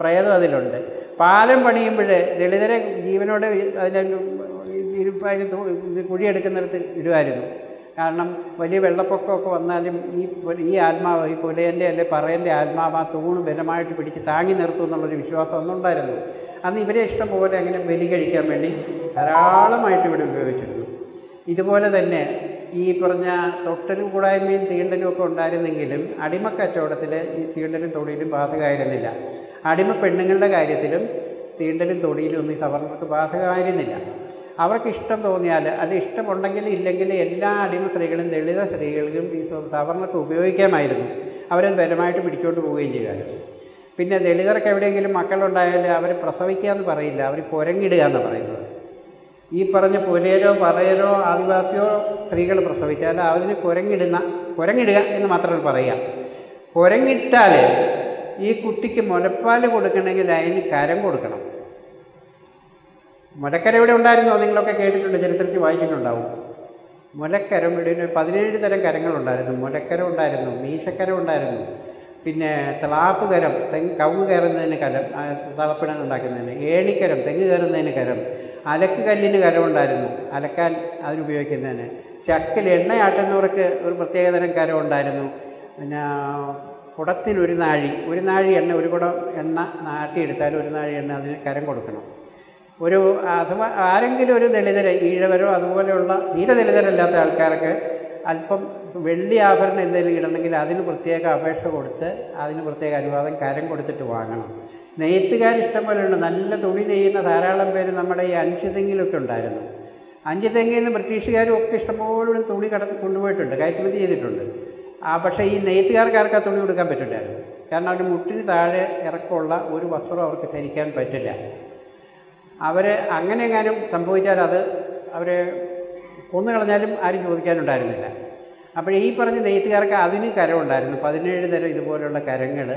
പ്രേതം അതിലുണ്ട്. പാലം പണിയുമ്പോൾ ദളിതരെ ജീവനോടെ അതിനെ കുഴിയെടുക്കുന്നിടത്ത് ഇടുമായിരുന്നു കാരണം വലിയ വെള്ളപ്പൊക്കമൊക്കെ വന്നാലും ഈ ഈ ആത്മാവ് ഈ പുലയന്റെ അല്ലെ പറയന്റെ ആത്മാവ് ആ തൂണ് ബലമായിട്ട് പിടിച്ച് താങ്ങി നിർത്തും എന്നുള്ളൊരു വിശ്വാസം ഒന്നുണ്ടായിരുന്നു അന്ന് ഇവരെ ഇഷ്ടം പോലെ അങ്ങനെ ബലി കഴിക്കാൻ വേണ്ടി ധാരാളമായിട്ട് ഇവിടെ ഉപയോഗിച്ചിരുന്നു. ഇതുപോലെ തന്നെ ഈ പറഞ്ഞ തൊട്ടലും കൂടായ്മയും തീണ്ടലും ഒക്കെ ഉണ്ടായിരുന്നെങ്കിലും അടിമക്കച്ചവടത്തിൽ ഈ തീണ്ടലും തൊടിയിലും ബാധകമായിരുന്നില്ല. അടിമ പെണ്ണുങ്ങളുടെ കാര്യത്തിലും തീണ്ടലും തൊടിയിലും ഒന്നും ഈ സവർണർക്ക് ബാധകമായിരുന്നില്ല. അവർക്ക് ഇഷ്ടം തോന്നിയാൽ അല്ല ഇഷ്ടമുണ്ടെങ്കിൽ ഇല്ലെങ്കിൽ എല്ലാ അടിമ സ്ത്രീകളും ദളിത സ്ത്രീകൾക്കും ഈ സവർണത്തെ ഉപയോഗിക്കാമായിരുന്നു. അവരത് ബലമായിട്ട് പിടിച്ചുകൊണ്ട് പോവുകയും ചെയ്യുമായിരുന്നു പിന്നെ ദളിതർക്ക് എവിടെയെങ്കിലും മക്കളുണ്ടായാൽ അവർ പ്രസവിക്കുക എന്ന് പറയില്ല അവർ കുരങ്ങിടുക എന്ന് പറയുന്നത്. ഈ പറഞ്ഞ പുലയരോ പറയരോ ആദിവാസിയോ സ്ത്രീകൾ പ്രസവിച്ചാൽ അതിന് കുരങ്ങിടുന്ന കുരങ്ങിടുക എന്ന് മാത്രമേ പറയുക കുരങ്ങിട്ടാൽ ഈ കുട്ടിക്ക് മുലപ്പാൽ കൊടുക്കണമെങ്കിൽ അതിന് കരം കൊടുക്കണം. മുലക്കര ഇവിടെ ഉണ്ടായിരുന്നോ? നിങ്ങളൊക്കെ കേട്ടിട്ടുണ്ട് ചരിത്രത്തിൽ വായിച്ചിട്ടുണ്ടാവും. മുലക്കരം ഇവിടെ പതിനേഴ് തരം കരങ്ങളുണ്ടായിരുന്നു. മുലക്കരം ഉണ്ടായിരുന്നു മീശക്കര ഉണ്ടായിരുന്നു. പിന്നെ തളാപ്പ് കരം തെങ്ങ് കവ് കയറുന്നതിന് കരം തിളപ്പിടം ഉണ്ടാക്കുന്നതിന് ഏണിക്കരം തെങ്ങ് കയറുന്നതിന് കരം അലക്ക് കല്ലിന് കരം ഉണ്ടായിരുന്നു അലക്കാൻ അതിനുപയോഗിക്കുന്നതിന് ചക്കിൽ എണ്ണയാട്ടുന്നവർക്ക് ഒരു പ്രത്യേകതരം കരം ഉണ്ടായിരുന്നു. പിന്നെ കുടത്തിനൊരു നാഴി ഒരു നാഴി എണ്ണ ഒരു കുടം എണ്ണ നാട്ടിയെടുത്താൽ ഒരു നാഴി എണ്ണ അതിന് കരം കൊടുക്കണം. ഒരു അഥവാ ആരെങ്കിലും ഒരു ദളിതരെ ഈഴവരോ അതുപോലെയുള്ള തീരെ ദളിതരല്ലാത്ത ആൾക്കാർക്ക് അല്പം വെള്ളി ആഭരണം എന്തെങ്കിലും ഇടണമെങ്കിൽ അതിന് പ്രത്യേക അപേക്ഷ കൊടുത്ത് അതിന് പ്രത്യേക അനുവാദം കരം കൊടുത്തിട്ട് വാങ്ങണം. നെയ്ത്തുകാർ ഇഷ്ടം പോലെയുണ്ട് നല്ല തുണി നെയ്യുന്ന ധാരാളം പേര് നമ്മുടെ ഈ അഞ്ച് തെങ്ങിലൊക്കെ ഉണ്ടായിരുന്നു. അഞ്ച് തെങ്ങിൽ നിന്ന് ബ്രിട്ടീഷുകാരും ഒക്കെ ഇഷ്ടംപോലെ തുണി കടത്തി കൊണ്ടുപോയിട്ടുണ്ട് കയറ്റുമതി ചെയ്തിട്ടുണ്ട്. ആ പക്ഷേ ഈ നെയ്ത്തുകാർക്കാർക്ക് ആ തുണി കൊടുക്കാൻ പറ്റില്ലായിരുന്നു. കാരണം അവർ മുട്ടിന് താഴെ ഇറക്കമുള്ള ഒരു വസ്ത്രം അവർക്ക് ധരിക്കാൻ പറ്റില്ല. അവർ അങ്ങനെ എങ്ങാനും സംഭവിച്ചാൽ അത് അവരെ കൊന്നു കളഞ്ഞാലും ആരും ചോദിക്കാനുണ്ടായിരുന്നില്ല. അപ്പോൾ ഈ പറഞ്ഞ നെയ്ത്തുകാർക്ക് അതിന് കരമുണ്ടായിരുന്നു പതിനേഴ് തരം ഇതുപോലുള്ള കരങ്ങൾ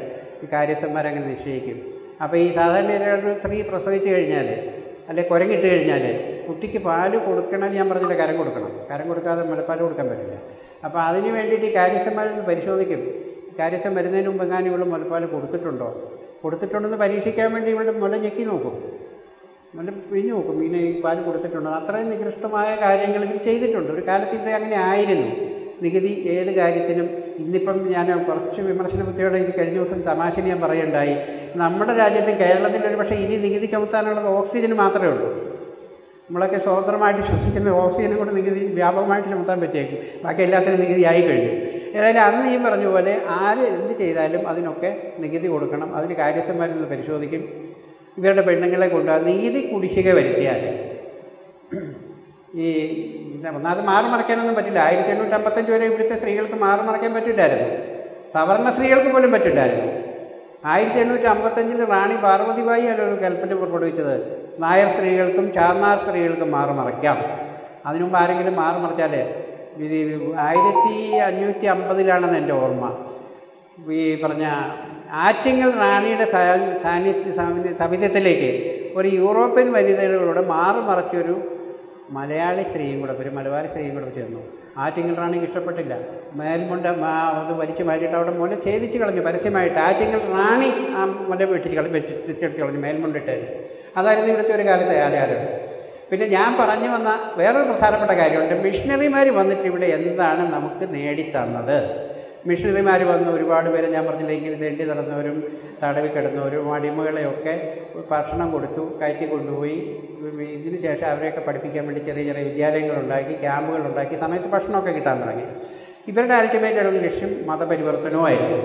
ഈ കാര്യസ്ഥന്മാരങ്ങനെ നിശ്ചയിക്കും. അപ്പോൾ ഈ സാധാരണ ഒരു സ്ത്രീ പ്രസവിച്ചു കഴിഞ്ഞാൽ അല്ലെ കുരങ്ങിട്ട് കഴിഞ്ഞാൽ കുട്ടിക്ക് പാൽ കൊടുക്കണമെന്ന് ഞാൻ പറഞ്ഞില്ല കരം കൊടുക്കണം. കരം കൊടുക്കാതെ മുലപ്പാൽ കൊടുക്കാൻ പറ്റില്ല. അപ്പോൾ അതിന് വേണ്ടിയിട്ട് ഈ കാര്യസ്ഥന്മാരൊന്ന് പരിശോധിക്കും. കാര്യസ്ഥം വരുന്നതിന് മുമ്പ് എങ്ങാനും ഇവിടെ മുലപ്പാൽ കൊടുത്തിട്ടുണ്ടോ? കൊടുത്തിട്ടുണ്ടെന്ന് പരീക്ഷിക്കാൻ വേണ്ടി ഇവിടെ മുല ഞെക്കി നോക്കും. നല്ല പിഴിഞ്ഞു നോക്കും. ഈ പാൽ കൊടുത്തിട്ടുണ്ട്. അത്രയും നികൃഷ്ടമായ കാര്യങ്ങൾ ഇവർ ചെയ്തിട്ടുണ്ട്. ഒരു കാലത്ത് ഇവിടെ അങ്ങനെ ആയിരുന്നു. നികുതി ഏത് കാര്യത്തിനും ഇന്നിപ്പം ഞാൻ കുറച്ച് വിമർശന ബുദ്ധിയോടെ ഇത് കഴിഞ്ഞ ദിവസം തമാശ ഞാൻ പറയുണ്ടായി നമ്മുടെ രാജ്യത്ത് കേരളത്തിൽ ഒരു പക്ഷേ ഇനി നികുതി ചുമത്താനുള്ളത് ഓക്സിജൻ മാത്രമേ ഉള്ളൂ. നമ്മളൊക്കെ സ്വതന്ത്രമായിട്ട് ശ്വസിക്കുന്ന ഓക്സിജനും കൂടെ നികുതി വ്യാപകമായിട്ട് ചുമത്താൻ പറ്റിയേക്കും. ബാക്കി എല്ലാത്തിനും നികുതി ആയി കഴിഞ്ഞു. ഏതായാലും അന്ന് ഈ പറഞ്ഞ പോലെ ആര് എന്ത് ചെയ്താലും അതിനൊക്കെ നികുതി കൊടുക്കണം. അതിന് കാര്യസ്ഥന്മാരൊന്ന് പരിശോധിക്കും. ഇവരുടെ പെണ്ണുങ്ങളെ കൊണ്ട് നീതി കുടിശ്ശിക വരുത്തിയാൽ ഈ ഒന്നാമത് മാറി മറയ്ക്കാനൊന്നും പറ്റില്ല. ആയിരത്തി എണ്ണൂറ്റി അമ്പത്തഞ്ച് വരെ ഇവിടുത്തെ സ്ത്രീകൾക്ക് മാറി മറയ്ക്കാൻ പറ്റില്ലായിരുന്നു. സവർണ സ്ത്രീകൾക്ക് പോലും പറ്റില്ലായിരുന്നു. ആയിരത്തി എണ്ണൂറ്റി അമ്പത്തഞ്ചിൽ റാണി പാർവതിബായി അല്ല ഒരു കൽപ്പന പുറപ്പെടുവിച്ചത്. നായർ സ്ത്രീകൾക്കും ചാന്നാർ സ്ത്രീകൾക്കും മാറി മറയ്ക്കാം അതിനു മുമ്പ് ആരെങ്കിലും മാറി മറിച്ചാൽ ആയിരത്തി അഞ്ഞൂറ്റി അമ്പതിലാണെന്ന് എന്റെ ഓർമ്മ. ഈ പറഞ്ഞ ആറ്റിങ്ങൽ റാണിയുടെ സാന്നിധ്യ സാന്നിധ്യത്തിലേക്ക് ഒരു യൂറോപ്യൻ വനിതകളോട് മാറി മറച്ചൊരു മലയാളി സ്ത്രീയും കൂടെ ഒരു മലബാരി സ്ത്രീയും കൂടെ ചേർന്നു. ആറ്റിങ്ങൽ റാണിക്ക് ഇഷ്ടപ്പെട്ടില്ല. മേൽമുണ്ട് അത് വലിച്ചു മാറ്റിയിട്ട് അവിടെ മോനെ ഛേദിച്ച് കളഞ്ഞു. പരസ്യമായിട്ട് ആറ്റിങ്ങൽ റാണി ആ മുല വെട്ടിച്ച് കളഞ്ഞു വെച്ചിട്ട് കളഞ്ഞു മേൽമുണ്ടിട്ട് അതായിരുന്നു ഇവിടുത്തെ ഒരു കാലത്തെ ആചാരം. പിന്നെ ഞാൻ പറഞ്ഞു വന്ന വേറൊരു പ്രധാനപ്പെട്ട കാര്യമുണ്ട്. മിഷണറിമാർ വന്നിട്ട് ഇവിടെ എന്താണ് നമുക്ക് നേടിത്തന്നത്? മിഷണറിമാർ വന്ന് ഒരുപാട് പേരെ ഞാൻ പറഞ്ഞില്ല ഇങ്ങനെ തെണ്ടി നടന്നവരും തടവി കിടന്നവരും അടിമകളെയൊക്കെ ഭക്ഷണം കൊടുത്തു കയറ്റി കൊണ്ടുപോയി. ഇതിന് ശേഷം അവരെയൊക്കെ പഠിപ്പിക്കാൻ വേണ്ടി ചെറിയ ചെറിയ വിദ്യാലയങ്ങളുണ്ടാക്കി ക്യാമ്പുകളുണ്ടാക്കി സമയത്ത് ഭക്ഷണമൊക്കെ കിട്ടാൻ തുടങ്ങി. ഇവരുടെ അൾട്ടിമേറ്റ് ലക്ഷ്യം മതപരിവർത്തനവുമായിരുന്നു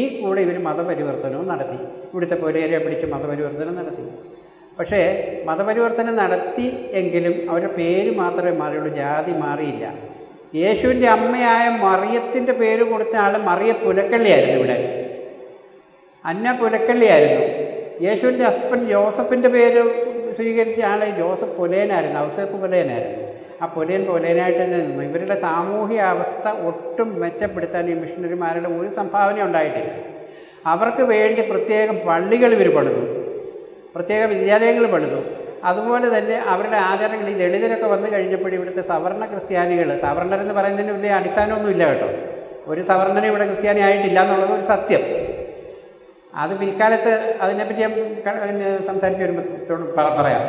ഈ കൂടെ ഇവർ മതപരിവർത്തനവും നടത്തി. ഇവിടുത്തെ പൊരേരെ പിടിച്ച് മതപരിവർത്തനം നടത്തി. പക്ഷേ മതപരിവർത്തനം നടത്തി എങ്കിലും അവരുടെ പേര് മാത്രമേ മാറിയുള്ളൂ ജാതി മാറിയില്ല. യേശുവിന്റെ അമ്മയായ മറിയത്തിന്റെ പേര് കൊടുത്ത ആൾ മറിയ പുലക്കള്ളിയായിരുന്നു ഇവിടെ. അന്ന പുലക്കള്ളിയായിരുന്നു. യേശുവിന്റെ അപ്പൻ ജോസഫിന്റെ പേര് സ്വീകരിച്ച ആൾ ജോസഫ് പുലയനായിരുന്നു ഔസേപ്പ് പുലയനായിരുന്നു ആ പൊലേൻ പുലയനായിട്ട് തന്നെ നിന്നു. ഇവരുടെ സാമൂഹിക അവസ്ഥ ഒട്ടും മെച്ചപ്പെടുത്താൻ ഈ മിഷണറിമാരുടെ ഒരു സംഭാവന ഉണ്ടായിട്ടില്ല. അവർക്ക് വേണ്ടി പ്രത്യേകം പള്ളികൾ ഇവർ പണിതു. പ്രത്യേക വിദ്യാലയങ്ങൾ പണിതു. അതുപോലെ തന്നെ അവരുടെ ആചാരങ്ങൾ ഈ ദളിതരൊക്കെ വന്നു കഴിഞ്ഞപ്പോൾ ഇവിടുത്തെ സവർണ ക്രിസ്ത്യാനികൾ സവർണർ എന്ന് പറയുന്നതിന് വലിയ അടിസ്ഥാനമൊന്നുമില്ല കേട്ടോ. ഒരു സവർണനും ഇവിടെ ക്രിസ്ത്യാനി ആയിട്ടില്ല എന്നുള്ളത് ഒരു സത്യം. അത് പിൽക്കാലത്ത് അതിനെപ്പറ്റി ഞാൻ സംസാരിച്ച് വരുമ്പോൾ പറയാം.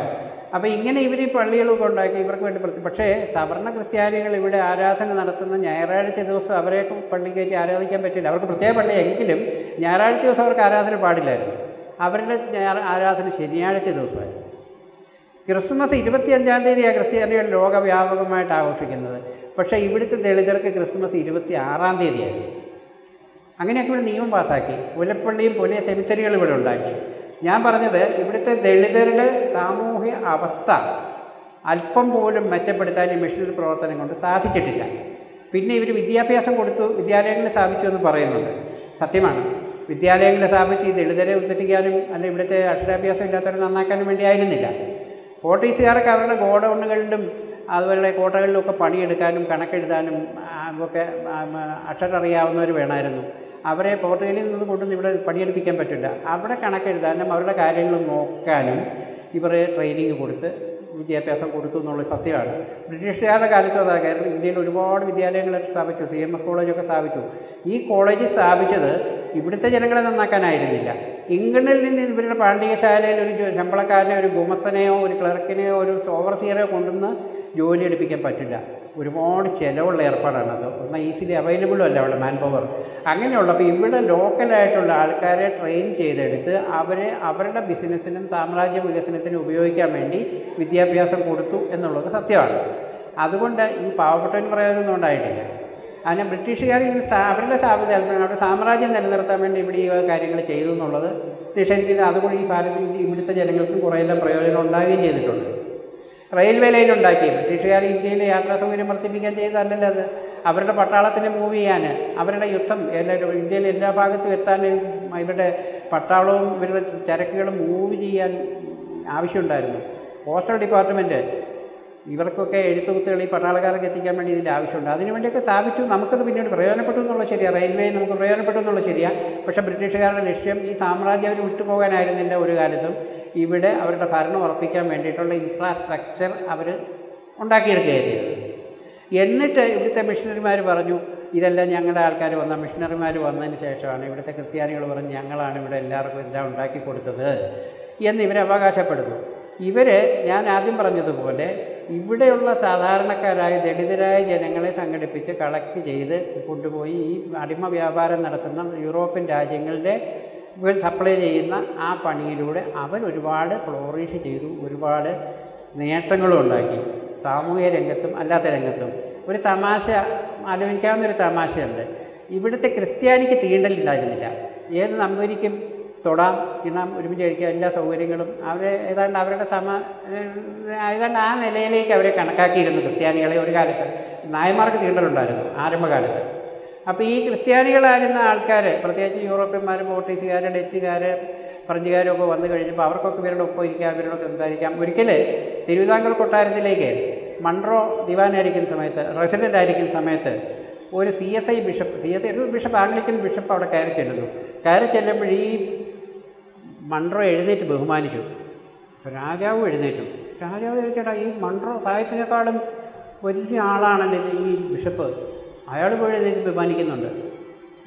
അപ്പോൾ ഇങ്ങനെ ഇവർ ഈ പള്ളികളൊക്കെ ഉണ്ടാക്കി ഇവർക്ക് വേണ്ടി പ്രത്യേകം പക്ഷേ സവർണ ക്രിസ്ത്യാനികൾ ഇവിടെ ആരാധന നടത്തുന്ന ഞായറാഴ്ച ദിവസം അവരെ പള്ളി കയറ്റി ആരാധിക്കാൻ പറ്റില്ല. അവർക്ക് പ്രത്യേക പള്ളി എങ്കിലും ഞായറാഴ്ച ദിവസം അവർക്ക് ആരാധന പാടില്ലായിരുന്നു. അവരുടെ ആരാധന ശനിയാഴ്ച ദിവസമായിരുന്നു. ക്രിസ്മസ് ഇരുപത്തിയഞ്ചാം തീയതിയാണ് ക്രിസ്ത്യാനികൾ ലോകവ്യാപകമായിട്ട് ആഘോഷിക്കുന്നത്. പക്ഷേ ഇവിടുത്തെ ദളിതർക്ക് ക്രിസ്മസ് ഇരുപത്തി ആറാം തീയതിയായിരുന്നു. അങ്ങനെയൊക്കെ ഇവിടെ നിയമം പാസ്സാക്കി പുലപ്പള്ളിയും പുലിയ സെമിത്തരികളും ഇവിടെ ഉണ്ടാക്കി. ഞാൻ പറഞ്ഞത് ഇവിടുത്തെ ദളിതരുടെ സാമൂഹ്യ അവസ്ഥ അല്പം പോലും മെച്ചപ്പെടുത്താൻ ഈ മിഷനറി പ്രവർത്തനം കൊണ്ട് സാധിച്ചിട്ടില്ല. പിന്നെ ഇവർ വിദ്യാഭ്യാസം കൊടുത്തു വിദ്യാലയങ്ങൾ സ്ഥാപിച്ചു എന്ന് പറയുന്നുണ്ട്. സത്യമാണ്. വിദ്യാലയങ്ങൾ സ്ഥാപിച്ച് ഈ ദളിതരെ ഉദ്ധരിക്കാനും അല്ല ഇവിടുത്തെ അക്ഷരാഭ്യാസം ഇല്ലാത്തവരെ നന്നാക്കാനും വേണ്ടിയായിരുന്നില്ല പോർട്ടീസുകാർക്ക് അവരുടെ ഗോഡൗണുകളിലും അതുപോലെ കോട്ടകളിലും ഒക്കെ പണിയെടുക്കാനും കണക്കെഴുതാനും ഒക്കെ അക്ഷരറിയാവുന്നവർ വേണമായിരുന്നു. അവരെ പോർട്ടുഗലിൽ നിന്ന് കൊണ്ടൊന്നും ഇവിടെ പണിയെടുപ്പിക്കാൻ പറ്റില്ല. അവിടെ കണക്കെഴുതാനും അവരുടെ കാര്യങ്ങൾ നോക്കാനും ഇവരെ ട്രെയിനിങ് കൊടുത്ത് വിദ്യാഭ്യാസം കൊടുത്തു എന്നുള്ള സത്യമാണ്. ബ്രിട്ടീഷുകാരുടെ കാലത്ത് അതാ കാരണം ഇന്ത്യയിൽ ഒരുപാട് വിദ്യാലയങ്ങൾ സ്ഥാപിച്ചു. സി എം എസ് കോളേജൊക്കെ സ്ഥാപിച്ചു. ഈ കോളേജ് സ്ഥാപിച്ചത് ഇവിടുത്തെ ജനങ്ങളെ നന്നാക്കാനായിരുന്നില്ല. ഇംഗ്ലണ്ടിൽ നിന്ന് ഇവരുടെ പാണ്ഡികശാലയിൽ ഒരു ശമ്പളക്കാരനെ ഒരു ഗുമസ്തനെയോ ഒരു ക്ലർക്കിനെയോ ഒരു ഓവർസിയറോ കൊണ്ടുവന്ന് ജോലി എടുപ്പിക്കാൻ പറ്റില്ല. ഒരുപാട് ചിലവുള്ള ഏർപ്പാടാണ് അത്. എന്നാൽ ഈസിലി അവൈലബിളും അല്ല അവിടെ മാൻ പവർ അങ്ങനെയുള്ള അപ്പോൾ ഇവിടെ ലോക്കലായിട്ടുള്ള ആൾക്കാരെ ട്രെയിൻ ചെയ്തെടുത്ത് അവരെ അവരുടെ ബിസിനസ്സിനും സാമ്രാജ്യ വികസനത്തിനും ഉപയോഗിക്കാൻ വേണ്ടി വിദ്യാഭ്യാസം കൊടുത്തു എന്നുള്ളത് സത്യമാണ്. അതുകൊണ്ട് ഈ പാവപ്പെട്ടവന് പ്രയോജനം ഉണ്ടായിട്ടില്ല. അതിന് ബ്രിട്ടീഷുകാർ ഇങ്ങനെ അവരുടെ സ്ഥാപിത അവരുടെ സാമ്രാജ്യം നിലനിർത്താൻ വേണ്ടി ഇവിടെ ഈ കാര്യങ്ങൾ ചെയ്തു എന്നുള്ളത് നിഷേധിക്കുന്നത് അതുകൊണ്ട് ഈ ഭാരതത്തിൽ ഇവിടുത്തെ ജനങ്ങൾക്കും കുറേയെല്ലാം പ്രയോജനം ഉണ്ടാകുകയും ചെയ്തിട്ടുണ്ട്. റെയിൽവേ ലൈൻ ഉണ്ടാക്കി. ബ്രിട്ടീഷുകാർ ഇന്ത്യയിലെ യാത്രാ സൗകര്യം വർദ്ധിപ്പിക്കാൻ ചെയ്തതല്ലല്ലോ അത്. അവരുടെ പട്ടാളത്തിന് മൂവ് ചെയ്യാൻ അവരുടെ യുദ്ധം എല്ലാ ഇന്ത്യയിലെ എല്ലാ ഭാഗത്തും എത്താൻ ഇവരുടെ പട്ടാളവും ഇവരുടെ ചരക്കുകളും മൂവ് ചെയ്യാൻ ആവശ്യമുണ്ടായിരുന്നു. പോസ്റ്റൽ ഡിപ്പാർട്ട്മെന്റ് ഇവർക്കൊക്കെ എഴുത്തുകുത്തുകൾ ഈ പട്ടാളക്കാർക്ക് എത്തിക്കാൻ വേണ്ടി ഇതിന്റെ ആവശ്യമുണ്ട്. അതിനുവേണ്ടിയൊക്കെ സ്ഥാപിച്ചു. നമുക്കത് പിന്നീട് പ്രയോജനപ്പെട്ടു എന്നുള്ളത് ശരിയാണ് റെയിൽവേ നമുക്ക് പ്രയോജനപ്പെട്ടു എന്നുള്ളത് ശരിയാണ് പക്ഷേ ബ്രിട്ടീഷുകാരുടെ ലക്ഷ്യം ഈ സാമ്രാജ്യം അവർ വിട്ടുപോകാനായിരുന്നില്ല ഒരു കാലത്തും. ഇവിടെ അവരുടെ ഭരണം ഉറപ്പിക്കാൻ വേണ്ടിയിട്ടുള്ള ഇൻഫ്രാസ്ട്രക്ചർ അവർ ഉണ്ടാക്കിയെടുക്കുകയാണ് ചെയ്തത്. എന്നിട്ട് ഇവിടുത്തെ മിഷണറിമാർ പറഞ്ഞു ഇതെല്ലാം ഞങ്ങളുടെ ആൾക്കാർ വന്ന മിഷണറിമാർ വന്നതിന് ശേഷമാണ് ഇവിടുത്തെ ക്രിസ്ത്യാനികൾ പറഞ്ഞ് ഞങ്ങളാണ് ഇവിടെ എല്ലാവർക്കും എല്ലാം ഉണ്ടാക്കി കൊടുത്തത് എന്ന് ഇവർ അവകാശപ്പെടുന്നു. ഇവർ ഞാൻ ആദ്യം പറഞ്ഞതുപോലെ ഇവിടെയുള്ള സാധാരണക്കാരായ ദളിതരായ ജനങ്ങളെ സംഘടിപ്പിച്ച് കളക്ട് ചെയ്ത് കൊണ്ടുപോയി ഈ അടിമ വ്യാപാരം നടത്തുന്ന യൂറോപ്യൻ രാജ്യങ്ങളുടെ സപ്ലൈ ചെയ്യുന്ന ആ പണിയിലൂടെ അവൻ ഒരുപാട് ഫ്ലോറിഷ് ചെയ്തു ഒരുപാട് നേട്ടങ്ങളും ഉണ്ടാക്കി. സാമൂഹിക രംഗത്തും അല്ലാത്ത രംഗത്തും. ഒരു തമാശ ആലോചിക്കാവുന്ന ഒരു തമാശയുണ്ട്. ഇവിടുത്തെ ക്രിസ്ത്യാനിക്ക് തീണ്ടലുണ്ടായിരുന്നില്ല ഏത് നമ്പൂരിക്കും തൊടാം തിന്നാം ഒരുമിച്ച് കഴിക്കാം എല്ലാ സൗകര്യങ്ങളും അവരെ ഏതാണ്ട് അവരുടെ സമ ഏതാണ്ട് ആ നിലയിലേക്ക് അവരെ കണക്കാക്കിയിരുന്നു ക്രിസ്ത്യാനികളെ ഒരു കാലത്ത്. നായന്മാർക്ക് തീണ്ടലുണ്ടായിരുന്നു ആരംഭകാലത്ത്. അപ്പോൾ ഈ ക്രിസ്ത്യാനികളായിരുന്ന ആൾക്കാർ പ്രത്യേകിച്ച് യൂറോപ്യന്മാർ പോർട്ടീസുകാർ ഡച്ചുകാർ ഫ്രഞ്ചുകാരും ഒക്കെ വന്നു കഴിഞ്ഞപ്പോൾ അവർക്കൊക്കെ ഇവരുടെ ഒപ്പം ഇരിക്കാം ഇവരോട് സംസാരിക്കാം. ഒരിക്കൽ തിരുവിതാംകൂർ കൊട്ടാരത്തിലേക്ക് മൺട്രോ ദിവാനായിരിക്കുന്ന സമയത്ത് റെസിഡന്റ് ആയിരിക്കുന്ന സമയത്ത് ഒരു C S I bishop C S I ഒരു ബിഷപ്പ് ആംഗ്ലിക്കൻ ബിഷപ്പ് അവിടെ കയറി ചെല്ലുന്നു. കയറി ചെല്ലുമ്പോൾ ഈ മൺട്രോ എഴുന്നേറ്റ് ബഹുമാനിച്ചു. രാജാവും എഴുന്നേറ്റു. രാജാവ് ചോദിച്ചേട്ടാ ഈ മൺട്രോ സാഹിബിനേക്കാളും വലിയ ആളാണല്ലേ ഈ ബിഷപ്പ്? അയാൾ പോയി എഴുന്നേറ്റ് ബഹുമാനിക്കുന്നുണ്ട്.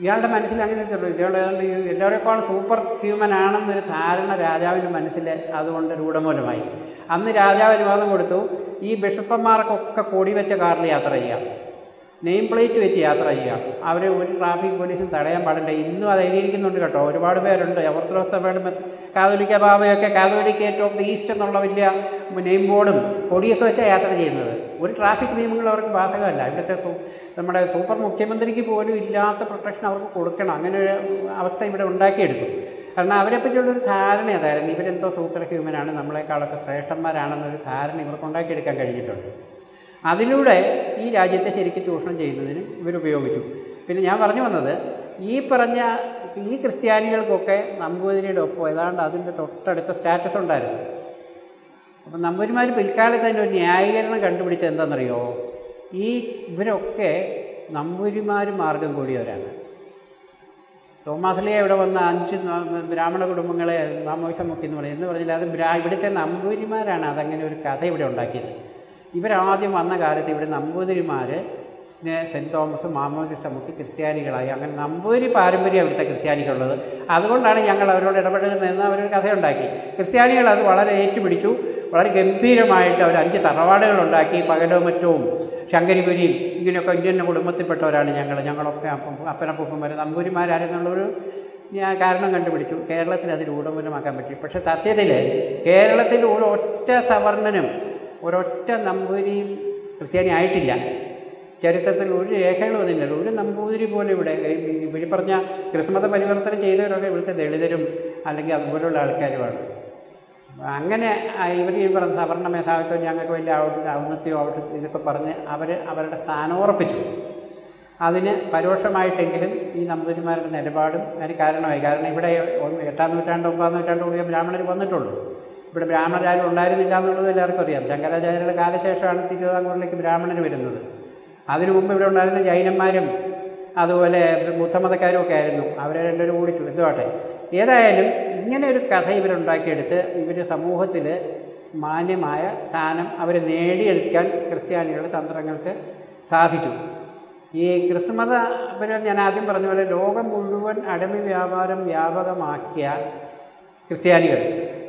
ഇയാളുടെ മനസ്സിൽ അങ്ങനെ ഇയാൾ ഏതാണ്ട് എല്ലാവരെക്കാളും സൂപ്പർ ഹ്യൂമൻ ആണെന്നൊരു ധാരണ രാജാവിന്റെ മനസ്സിൽ അതുകൊണ്ട് രൂഢമൂലമായി അന്ന് രാജാവ് അനുവാദം കൊടുത്തു ഈ ബിഷപ്പന്മാർക്കൊക്കെ കൂടി വെച്ച കാറിൽ യാത്ര ചെയ്യാം. നെയിം പ്ലേറ്റ് വെച്ച് യാത്ര ചെയ്യുക. അവരെ ഒരു ട്രാഫിക് പോലീസും തടയാൻ പാടില്ല. ഇന്നും അത് എഴുതിയിരിക്കുന്നുണ്ട് കേട്ടോ. ഒരുപാട് പേരുണ്ട്. മെത്ത- കാതോലിക്ക ബാബയൊക്കെ കാതോലിക്ക ഓഫ് ദി ഈസ്റ്റ് എന്നുള്ള വലിയ നെയിം ബോർഡും കൊടിയൊക്കെ വെച്ചാണ് യാത്ര ചെയ്യുന്നത്. ഒരു ട്രാഫിക് നിയമങ്ങൾ അവർക്ക് ബാധകമല്ല. ഇവിടുത്തെ നമ്മുടെ സൂപ്പർ മുഖ്യമന്ത്രിക്ക് പോലും ഇല്ലാത്ത പ്രൊട്ടക്ഷൻ അവർക്ക് കൊടുക്കണം. അങ്ങനെ ഒരു അവസ്ഥ ഇവിടെ ഉണ്ടാക്കിയെടുത്തു. കാരണം അവരെ പറ്റിയുള്ളൊരു ധാരണ അതായിരുന്നു. ഇവരെന്തോ സൂപ്പർ ഹ്യൂമനാണ് നമ്മളെക്കാളൊക്കെ ശ്രേഷ്ഠന്മാരാണെന്നൊരു ധാരണ ഇവർക്ക് ഉണ്ടാക്കിയെടുക്കാൻ കഴിഞ്ഞിട്ടുണ്ട്. അതിലൂടെ ഈ രാജ്യത്തെ ശരിക്കും ചൂഷണം ചെയ്യുന്നതിന് ഇവരുപയോഗിച്ചു പിന്നെ ഞാൻ പറഞ്ഞു വന്നത് ഈ പറഞ്ഞ ഈ ക്രിസ്ത്യാനികൾക്കൊക്കെ നമ്പൂതിരിയുടെ ഒപ്പം ഏതാണ്ട് അതിന്റെ തൊട്ടടുത്ത സ്റ്റാറ്റസ് ഉണ്ടായിരുന്നു. അപ്പം നമ്പൂരിമാർ പിൽക്കാലത്ത് തന്നെ ഒരു ന്യായീകരണം കണ്ടുപിടിച്ചത് എന്താണെന്നറിയോ? ഈ ഇവരൊക്കെ നമ്പൂരിമാർ മാർഗം കൂടിയവരാണ്. തോമാസ്ലിയ ഇവിടെ വന്ന അഞ്ച് ബ്രാഹ്മണ കുടുംബങ്ങളെ മാമോയിസം മുക്കി എന്ന് പറയും. എന്ന് പറഞ്ഞാൽ അത് ഇവിടുത്തെ നമ്പൂരിമാരാണ് അതങ്ങനെ ഒരു കഥ ഇവിടെ ഉണ്ടാക്കിയത്. ഇവരാദ്യം വന്ന കാലത്ത് ഇവിടെ നമ്പൂതിരിമാർ സെന്റ് തോമസ് മാമോദിസ മുക്കി ക്രിസ്ത്യാനികളായി. അങ്ങനെ നമ്പൂതിരി പാരമ്പര്യം ഇവിടുത്തെ ക്രിസ്ത്യാനിക്കുള്ളത്. അതുകൊണ്ടാണ് ഞങ്ങൾ അവരോട് ഇടപെടുന്നതെന്ന് അവരൊരു കഥയുണ്ടാക്കി. ക്രിസ്ത്യാനികൾ അത് വളരെ ഏറ്റുപിടിച്ചു. വളരെ ഗംഭീരമായിട്ട് അവർ അഞ്ച് തറവാടുകളുണ്ടാക്കി പകലോമറ്റവും ശങ്കരിപുരിയും ഇങ്ങനെയൊക്കെ ഇന്ത്യൻ കുടുംബത്തിൽപ്പെട്ടവരാണ് ഞങ്ങൾ. ഞങ്ങളൊക്കെ അപ്പം അപ്പനപ്പൂപ്പന്മാർ നമ്പൂരിമാരായിരുന്നുള്ളൊരു ഞാൻ കാരണം കണ്ടുപിടിച്ചു. കേരളത്തിൽ അത് രൂഢമൂലമാക്കാൻ പറ്റി. പക്ഷേ സത്യത്തിൽ കേരളത്തിൽ ഒരു ഒറ്റ സവർണനും ഒരൊറ്റ നമ്പൂതിരിയും ക്രിസ്ത്യാനി ആയിട്ടില്ല. ചരിത്രത്തിൽ ഒരു രേഖകളും അതില്ലല്ലോ ഒരു നമ്പൂതിരി പോലും ഇവിടെ ഇവിടെ പറഞ്ഞ ക്രിസ്മത പരിവർത്തനം ചെയ്തവരൊക്കെ ഇവിടുത്തെ ദളിതരും അല്ലെങ്കിൽ അതുപോലെയുള്ള ആൾക്കാരുമാണ്. അങ്ങനെ ഇവർ ഈ പറഞ്ഞ സവർണ മേധാവിത്വം ഞങ്ങൾക്ക് വലിയ ഔന്നത്യോ ഔട്ട് ഇതൊക്കെ പറഞ്ഞ് അവർ അവരുടെ സ്ഥാനം ഉറപ്പിച്ചു. അതിന് പരോക്ഷമായിട്ടെങ്കിലും ഈ നമ്പൂതിരിമാരുടെ നിലപാടും അതിന് കാരണമായി. കാരണം ഇവിടെ എട്ടാം നൂറ്റാണ്ട് ഒമ്പതാം നൂറ്റാണ്ട് കൂടിയ ബ്രാഹ്മണർ വന്നിട്ടുള്ളൂ. ഇവിടെ ബ്രാഹ്മണരാരും ഉണ്ടായിരുന്നില്ല എന്നുള്ളത് എല്ലാവർക്കും അറിയാം. ശങ്കരാചാര്യരുടെ കാലശേഷമാണ് തിരുവിതാംകൂറിലേക്ക് ബ്രാഹ്മണർ വരുന്നത്. അതിനു മുമ്പ് ഇവിടെ ഉണ്ടായിരുന്ന ജൈനന്മാരും അതുപോലെ ബുദ്ധമതക്കാരും ഒക്കെ ആയിരുന്നു. അവരെ രണ്ടുപേരും കൂടിച്ചു എന്തുവാട്ടെ? ഏതായാലും ഇങ്ങനെ ഒരു കഥ ഇവരുണ്ടാക്കിയെടുത്ത് ഇവർ സമൂഹത്തിൽ മാന്യമായ സ്ഥാനം അവർ നേടിയെടുക്കാൻ ക്രിസ്ത്യാനികളുടെ തന്ത്രങ്ങൾക്ക് സാധിച്ചു. ഈ ക്രിസ്തുമത പിന്നെ ഞാൻ ആദ്യം പറഞ്ഞ പോലെ ലോകം മുഴുവൻ അടിമ വ്യാപാരം വ്യാപകമാക്കിയ ക്രിസ്ത്യാനികൾ.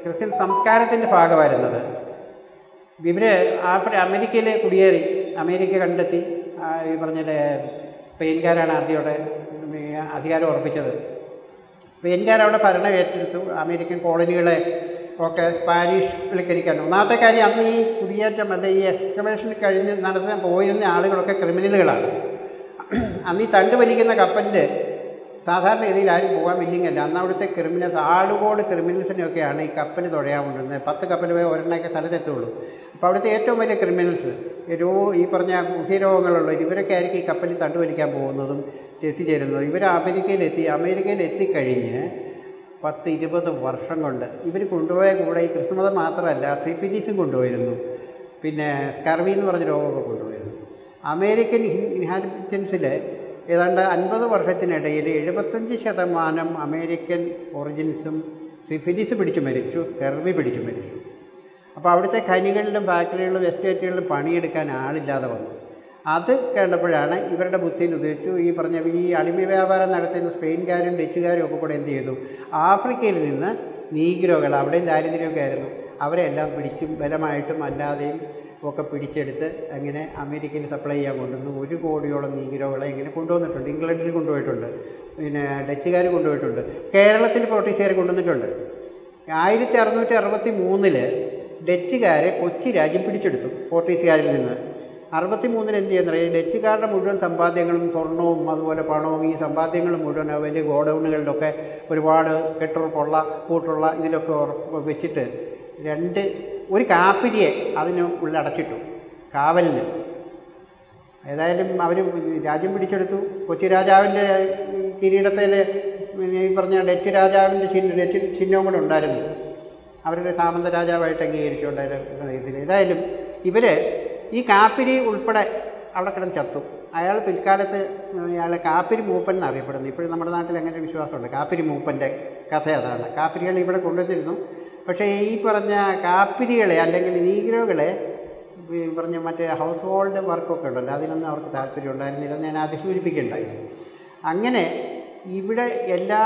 ക്രിസ്ത്യൻ സംസ്കാരത്തിന്റെ ഭാഗമായിരുന്നത്. ഇവർ ആഫ്രി അമേരിക്കയിൽ കുടിയേറി അമേരിക്ക കണ്ടെത്തി ഈ പറഞ്ഞ സ്പെയിൻകാരാണ് ആദ്യം അവിടെ ഈ അധികാരം ഉറപ്പിച്ചത്. സ്പെയിൻകാരവിടെ ഭരണം ഏറ്റെടുത്തു അമേരിക്കൻ കോളനികളെ ഒക്കെ സ്പാനിഷ് വിളിക്കരിക്കാൻ ഒന്നാമത്തെ കാര്യം അന്ന് ഈ കുടിയേറ്റം അല്ലെ ഈ എക്സ്കവേഷൻ കഴിഞ്ഞ് നടത്താൻ പോയിരുന്ന ആളുകളൊക്കെ ക്രിമിനലുകളാണ്. അന്ന് ഈ തണ്ട് വലിക്കുന്ന കപ്പലിൽ സാധാരണ രീതിയിൽ ആരും പോകാൻ വില്ലിങ്ങല്ല അന്ന് അവിടുത്തെ ക്രിമിനൽസ് ആളുകോട് ക്രിമിനൽസിനെയൊക്കെയാണ് ഈ കപ്പൽ തുഴയാൻ കൊണ്ടുവരുന്നത്. പത്ത് കപ്പൽ പോയി ഒരെണ്ണയൊക്കെ സ്ഥലത്തെത്തുള്ളൂ അപ്പോൾ അവിടുത്തെ ഏറ്റവും വലിയ ക്രിമിനൽസ് രോ ഈ പറഞ്ഞ ഗുഹ്യരോഗങ്ങളുള്ള ഇവരൊക്കെ ആയിരിക്കും ഈ കപ്പലിൽ തണ്ടുവലിക്കാൻ പോകുന്നതും എത്തിച്ചേരുന്നതും. ഇവർ അമേരിക്കയിലെത്തി അമേരിക്കയിൽ എത്തിക്കഴിഞ്ഞ് പത്ത് ഇരുപത് വർഷം കൊണ്ട് ഇവർ കൊണ്ടുപോയ കൂടെ ഈ ക്രിസ്തുമതം മാത്രമല്ല സിഫിലീസും കൊണ്ടുപോയിരുന്നു. പിന്നെ സ്കർവി എന്ന് പറഞ്ഞ രോഗമൊക്കെ കൊണ്ടുപോയിരുന്നു. അമേരിക്കൻ ഇൻഹാബിറ്റൻസിൽ ഏതാണ്ട് അൻപത് വർഷത്തിനിടയിൽ എഴുപത്തഞ്ച് ശതമാനം അമേരിക്കൻ ഒറിജിൻസും സിഫിലിസ് പിടിച്ചു മരിച്ചു സ്കെർവി പിടിച്ചു മരിച്ചു. അപ്പോൾ അവിടുത്തെ ഖനികളിലും ഫാക്ടറികളിലും എസ്റ്റേറ്റുകളിലും പണിയെടുക്കാൻ ആളില്ലാതെ വന്നു. അത് കണ്ടപ്പോഴാണ് ഇവരുടെ ബുദ്ധിയിൽ ഉദ്ദേശിച്ചു ഈ പറഞ്ഞ ഈ അടിമ വ്യാപാരം നടത്തുന്ന സ്പെയിൻകാരും ഡച്ചുകാരും ഒക്കെ കൂടെ എന്ത് ചെയ്തു? ആഫ്രിക്കയിൽ നിന്ന് നീഗ്രോകൾ അവിടെയും ദാരിദ്ര്യമൊക്കെ ആയിരുന്നു. അവരെല്ലാം പിടിച്ചും ബലമായിട്ടും അല്ലാതെയും ഒക്കെ പിടിച്ചെടുത്ത് അങ്ങനെ അമേരിക്കയിൽ സപ്ലൈ ചെയ്യാൻ കൊണ്ടുവന്നു. ഒരു കോടിയോളം നീഗ്രോകളെ ഇങ്ങനെ കൊണ്ടുവന്നിട്ടുണ്ട്. ഇംഗ്ലണ്ടിൽ കൊണ്ടുപോയിട്ടുണ്ട്. പിന്നെ ഡച്ചുകാർ കൊണ്ടുപോയിട്ടുണ്ട്. കേരളത്തിൽ പോർട്ടീസുകാർ കൊണ്ടുവന്നിട്ടുണ്ട്. ആയിരത്തി അറുന്നൂറ്റി അറുപത്തി മൂന്നിൽ ഡച്ചുകാരെ കൊച്ചി രാജ്യം പിടിച്ചെടുത്തു പോർട്ടീസുകാരിൽ നിന്ന്. അറുപത്തി മൂന്നിന് എന്ത് ചെയ്യുന്നത് ഡച്ചുകാരുടെ മുഴുവൻ സമ്പാദ്യങ്ങളും സ്വർണവും അതുപോലെ പണവും ഈ സമ്പാദ്യങ്ങളും മുഴുവൻ അവന്റെ ഗോഡൗണുകളിലൊക്കെ ഒരുപാട് പെട്രോൾ കൊള്ള കൂട്ടുള്ള ഇതിലൊക്കെ വെച്ചിട്ട് രണ്ട് ഒരു കാപ്പിരിയെ അതിന് ഉള്ളടച്ചിട്ടു കാവലിന്. ഏതായാലും അവർ രാജ്യം പിടിച്ചെടുത്തു. കൊച്ചി രാജാവിന്റെ കിരീടത്തിൽ ഈ പറഞ്ഞ ഡച്ച് രാജാവിന്റെ ചിഹ്നം ഡച്ച് ചിഹ്നവും കൂടെ ഉണ്ടായിരുന്നു. അവരുടെ സാമന്ത രാജാവായിട്ട് അംഗീകരിച്ചുകൊണ്ടായിരുന്നു ഇതിൽ ഏതായാലും ഇവർ ഈ കാപ്പിരി ഉൾപ്പെടെ അവിടെ കിടന്ന് ചത്തു. അയാൾ പിൽക്കാലത്ത് അയാളെ കാപ്പിരി മൂപ്പൻ എന്നറിയപ്പെടുന്നു. ഇപ്പോഴും നമ്മുടെ നാട്ടിൽ അങ്ങനെ വിശ്വാസമുണ്ട്. കാപ്പിരി മൂപ്പന്റെ കഥ അതാണ്. കാപ്പിരികൾ ഇവിടെ കൊണ്ടുവന്നിരുന്നു പക്ഷേ ഈ പറഞ്ഞ കാപ്പിരികളെ അല്ലെങ്കിൽ നീഗ്രോകളെ പറഞ്ഞ മറ്റേ ഹൗസ് ഹോൾഡ് വർക്കൊക്കെ ഉണ്ടല്ലോ അതിനൊന്നും അവർക്ക് താല്പര്യം ഉണ്ടായിരുന്നില്ല ഞാൻ അത് സൂചിപ്പിക്കുകയുണ്ടായി അങ്ങനെ ഇവിടെ എല്ലാ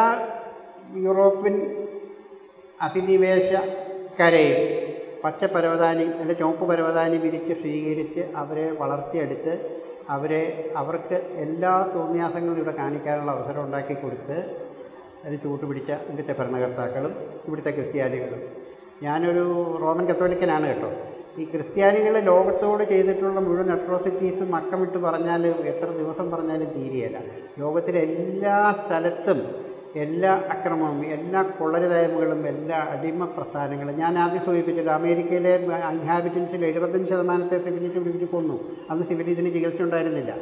യൂറോപ്യൻ അധിനിവേശക്കാരെയും പച്ച പരവതാനി അല്ലെ ചുവപ്പ് പരവതാനി വിരിച്ച് സ്വീകരിച്ച് അവരെ വളർത്തിയെടുത്ത് അവരെ അവർക്ക് എല്ലാ തോന്നിയാസങ്ങളും ഇവിടെ കാണിക്കാനുള്ള അവസരം ഉണ്ടാക്കി കൊടുത്ത് അതിന് ചൂട്ടുപിടിച്ച ഇവിടുത്തെ ഭരണകർത്താക്കളും ഇവിടുത്തെ ക്രിസ്ത്യാനികളും. ഞാനൊരു റോമൻ കത്തോലിക്കനാണ് കേട്ടോ. ഈ ക്രിസ്ത്യാനികൾ ലോകത്തോട് ചെയ്തിട്ടുള്ള മുഴുവൻ അട്രോസിറ്റീസും മക്കമിട്ട് പറഞ്ഞാൽ എത്ര ദിവസം പറഞ്ഞാലും തീരെയല്ല. ലോകത്തിലെ എല്ലാ സ്ഥലത്തും എല്ലാ അക്രമവും എല്ലാ കൊള്ളരുതായ്മകളും എല്ലാ അടിമ പ്രസ്ഥാനങ്ങളും ഞാൻ ആദ്യം സൂചിപ്പിച്ചല്ലോ. അമേരിക്കയിലെ ഇൻഹാബിറ്റൻസിൽ എഴുപത്തഞ്ച് ശതമാനത്തെ സിവിലിസ് പിടിച്ച് കൊന്നു. അന്ന് സിവിലിസിന് ചികിത്സ ഉണ്ടായിരുന്നില്ല.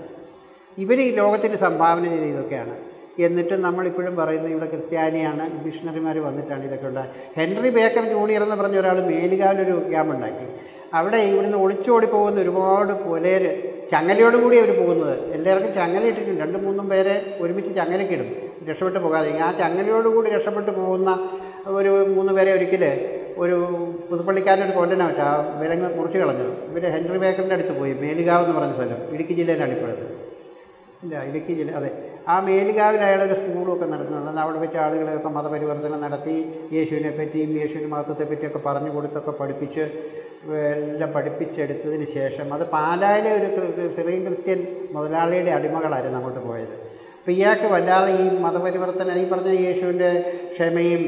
ഇവർ ഈ ലോകത്തിന് സംഭാവന ചെയ്ത ഇതൊക്കെയാണ്. എന്നിട്ട് നമ്മളിപ്പോഴും പറയുന്നത് ഇവിടെ ക്രിസ്ത്യാനിയാണ് മിഷണറിമാർ വന്നിട്ടാണ് ഇതൊക്കെ ഉണ്ടായത് ഹെൻറി ബേക്കർ ജൂണിയർ എന്ന് പറഞ്ഞ ഒരാൾ മേലുകാലൊരു ക്യാമ്പ് ഉണ്ടാക്കി. അവിടെ ഇവിടുന്ന് ഒളിച്ചോടി പോകുന്ന ഒരുപാട് പുലേർ ചങ്ങലയോട് കൂടി അവർ പോകുന്നത്. എല്ലാവർക്കും ചങ്ങല ഇട്ടിട്ടുണ്ട്. രണ്ടും മൂന്നും പേരെ ഒരുമിച്ച് ചങ്ങലക്കിടും രക്ഷപ്പെട്ട് പോകാതെ ആ ചങ്ങലയോട് കൂടി രക്ഷപ്പെട്ട് പോകുന്ന ഒരു മൂന്ന് പേരെ ഒരിക്കൽ ഒരു പുതുപ്പള്ളിക്കാരനൊരു കൊല്ലനെ പറ്റാ വിലങ്ങ് മുറിച്ച് കളഞ്ഞു ഇവർ ഹെൻറി ബേക്കറിന്റെ അടുത്ത് പോയി. മേലുകാവ് എന്ന് പറഞ്ഞ സ്ഥലം. ഇടുക്കി ജില്ലയിലാണ് ഇപ്പോഴത്തെ. ഇല്ല ഇടുക്കി ജില്ല അതെ. ആ മേലുകാവിൽ അയാളൊരു സ്കൂളൊക്കെ നടത്തുന്നുണ്ട് അവിടെ വെച്ച് ആളുകളെയൊക്കെ മതപരിവർത്തനം നടത്തി യേശുവിനെ പറ്റിയും യേശുവിന്റെ മഹത്വത്തെ പറ്റിയൊക്കെ പറഞ്ഞു കൊടുത്തൊക്കെ പഠിപ്പിച്ച് എല്ലാം പഠിപ്പിച്ചെടുത്തതിന് ശേഷം അത് പാലായിലെ ഒരു സിറിയൻ ക്രിസ്ത്യൻ മുതലാളിയുടെ അടിമകളായിരുന്നു അങ്ങോട്ട് പോയത്. അപ്പോൾ ഇയാൾക്ക് വല്ലാതെ ഈ മതപരിവർത്തനം ഈ പറഞ്ഞ യേശുവിന്റെ ക്ഷമയും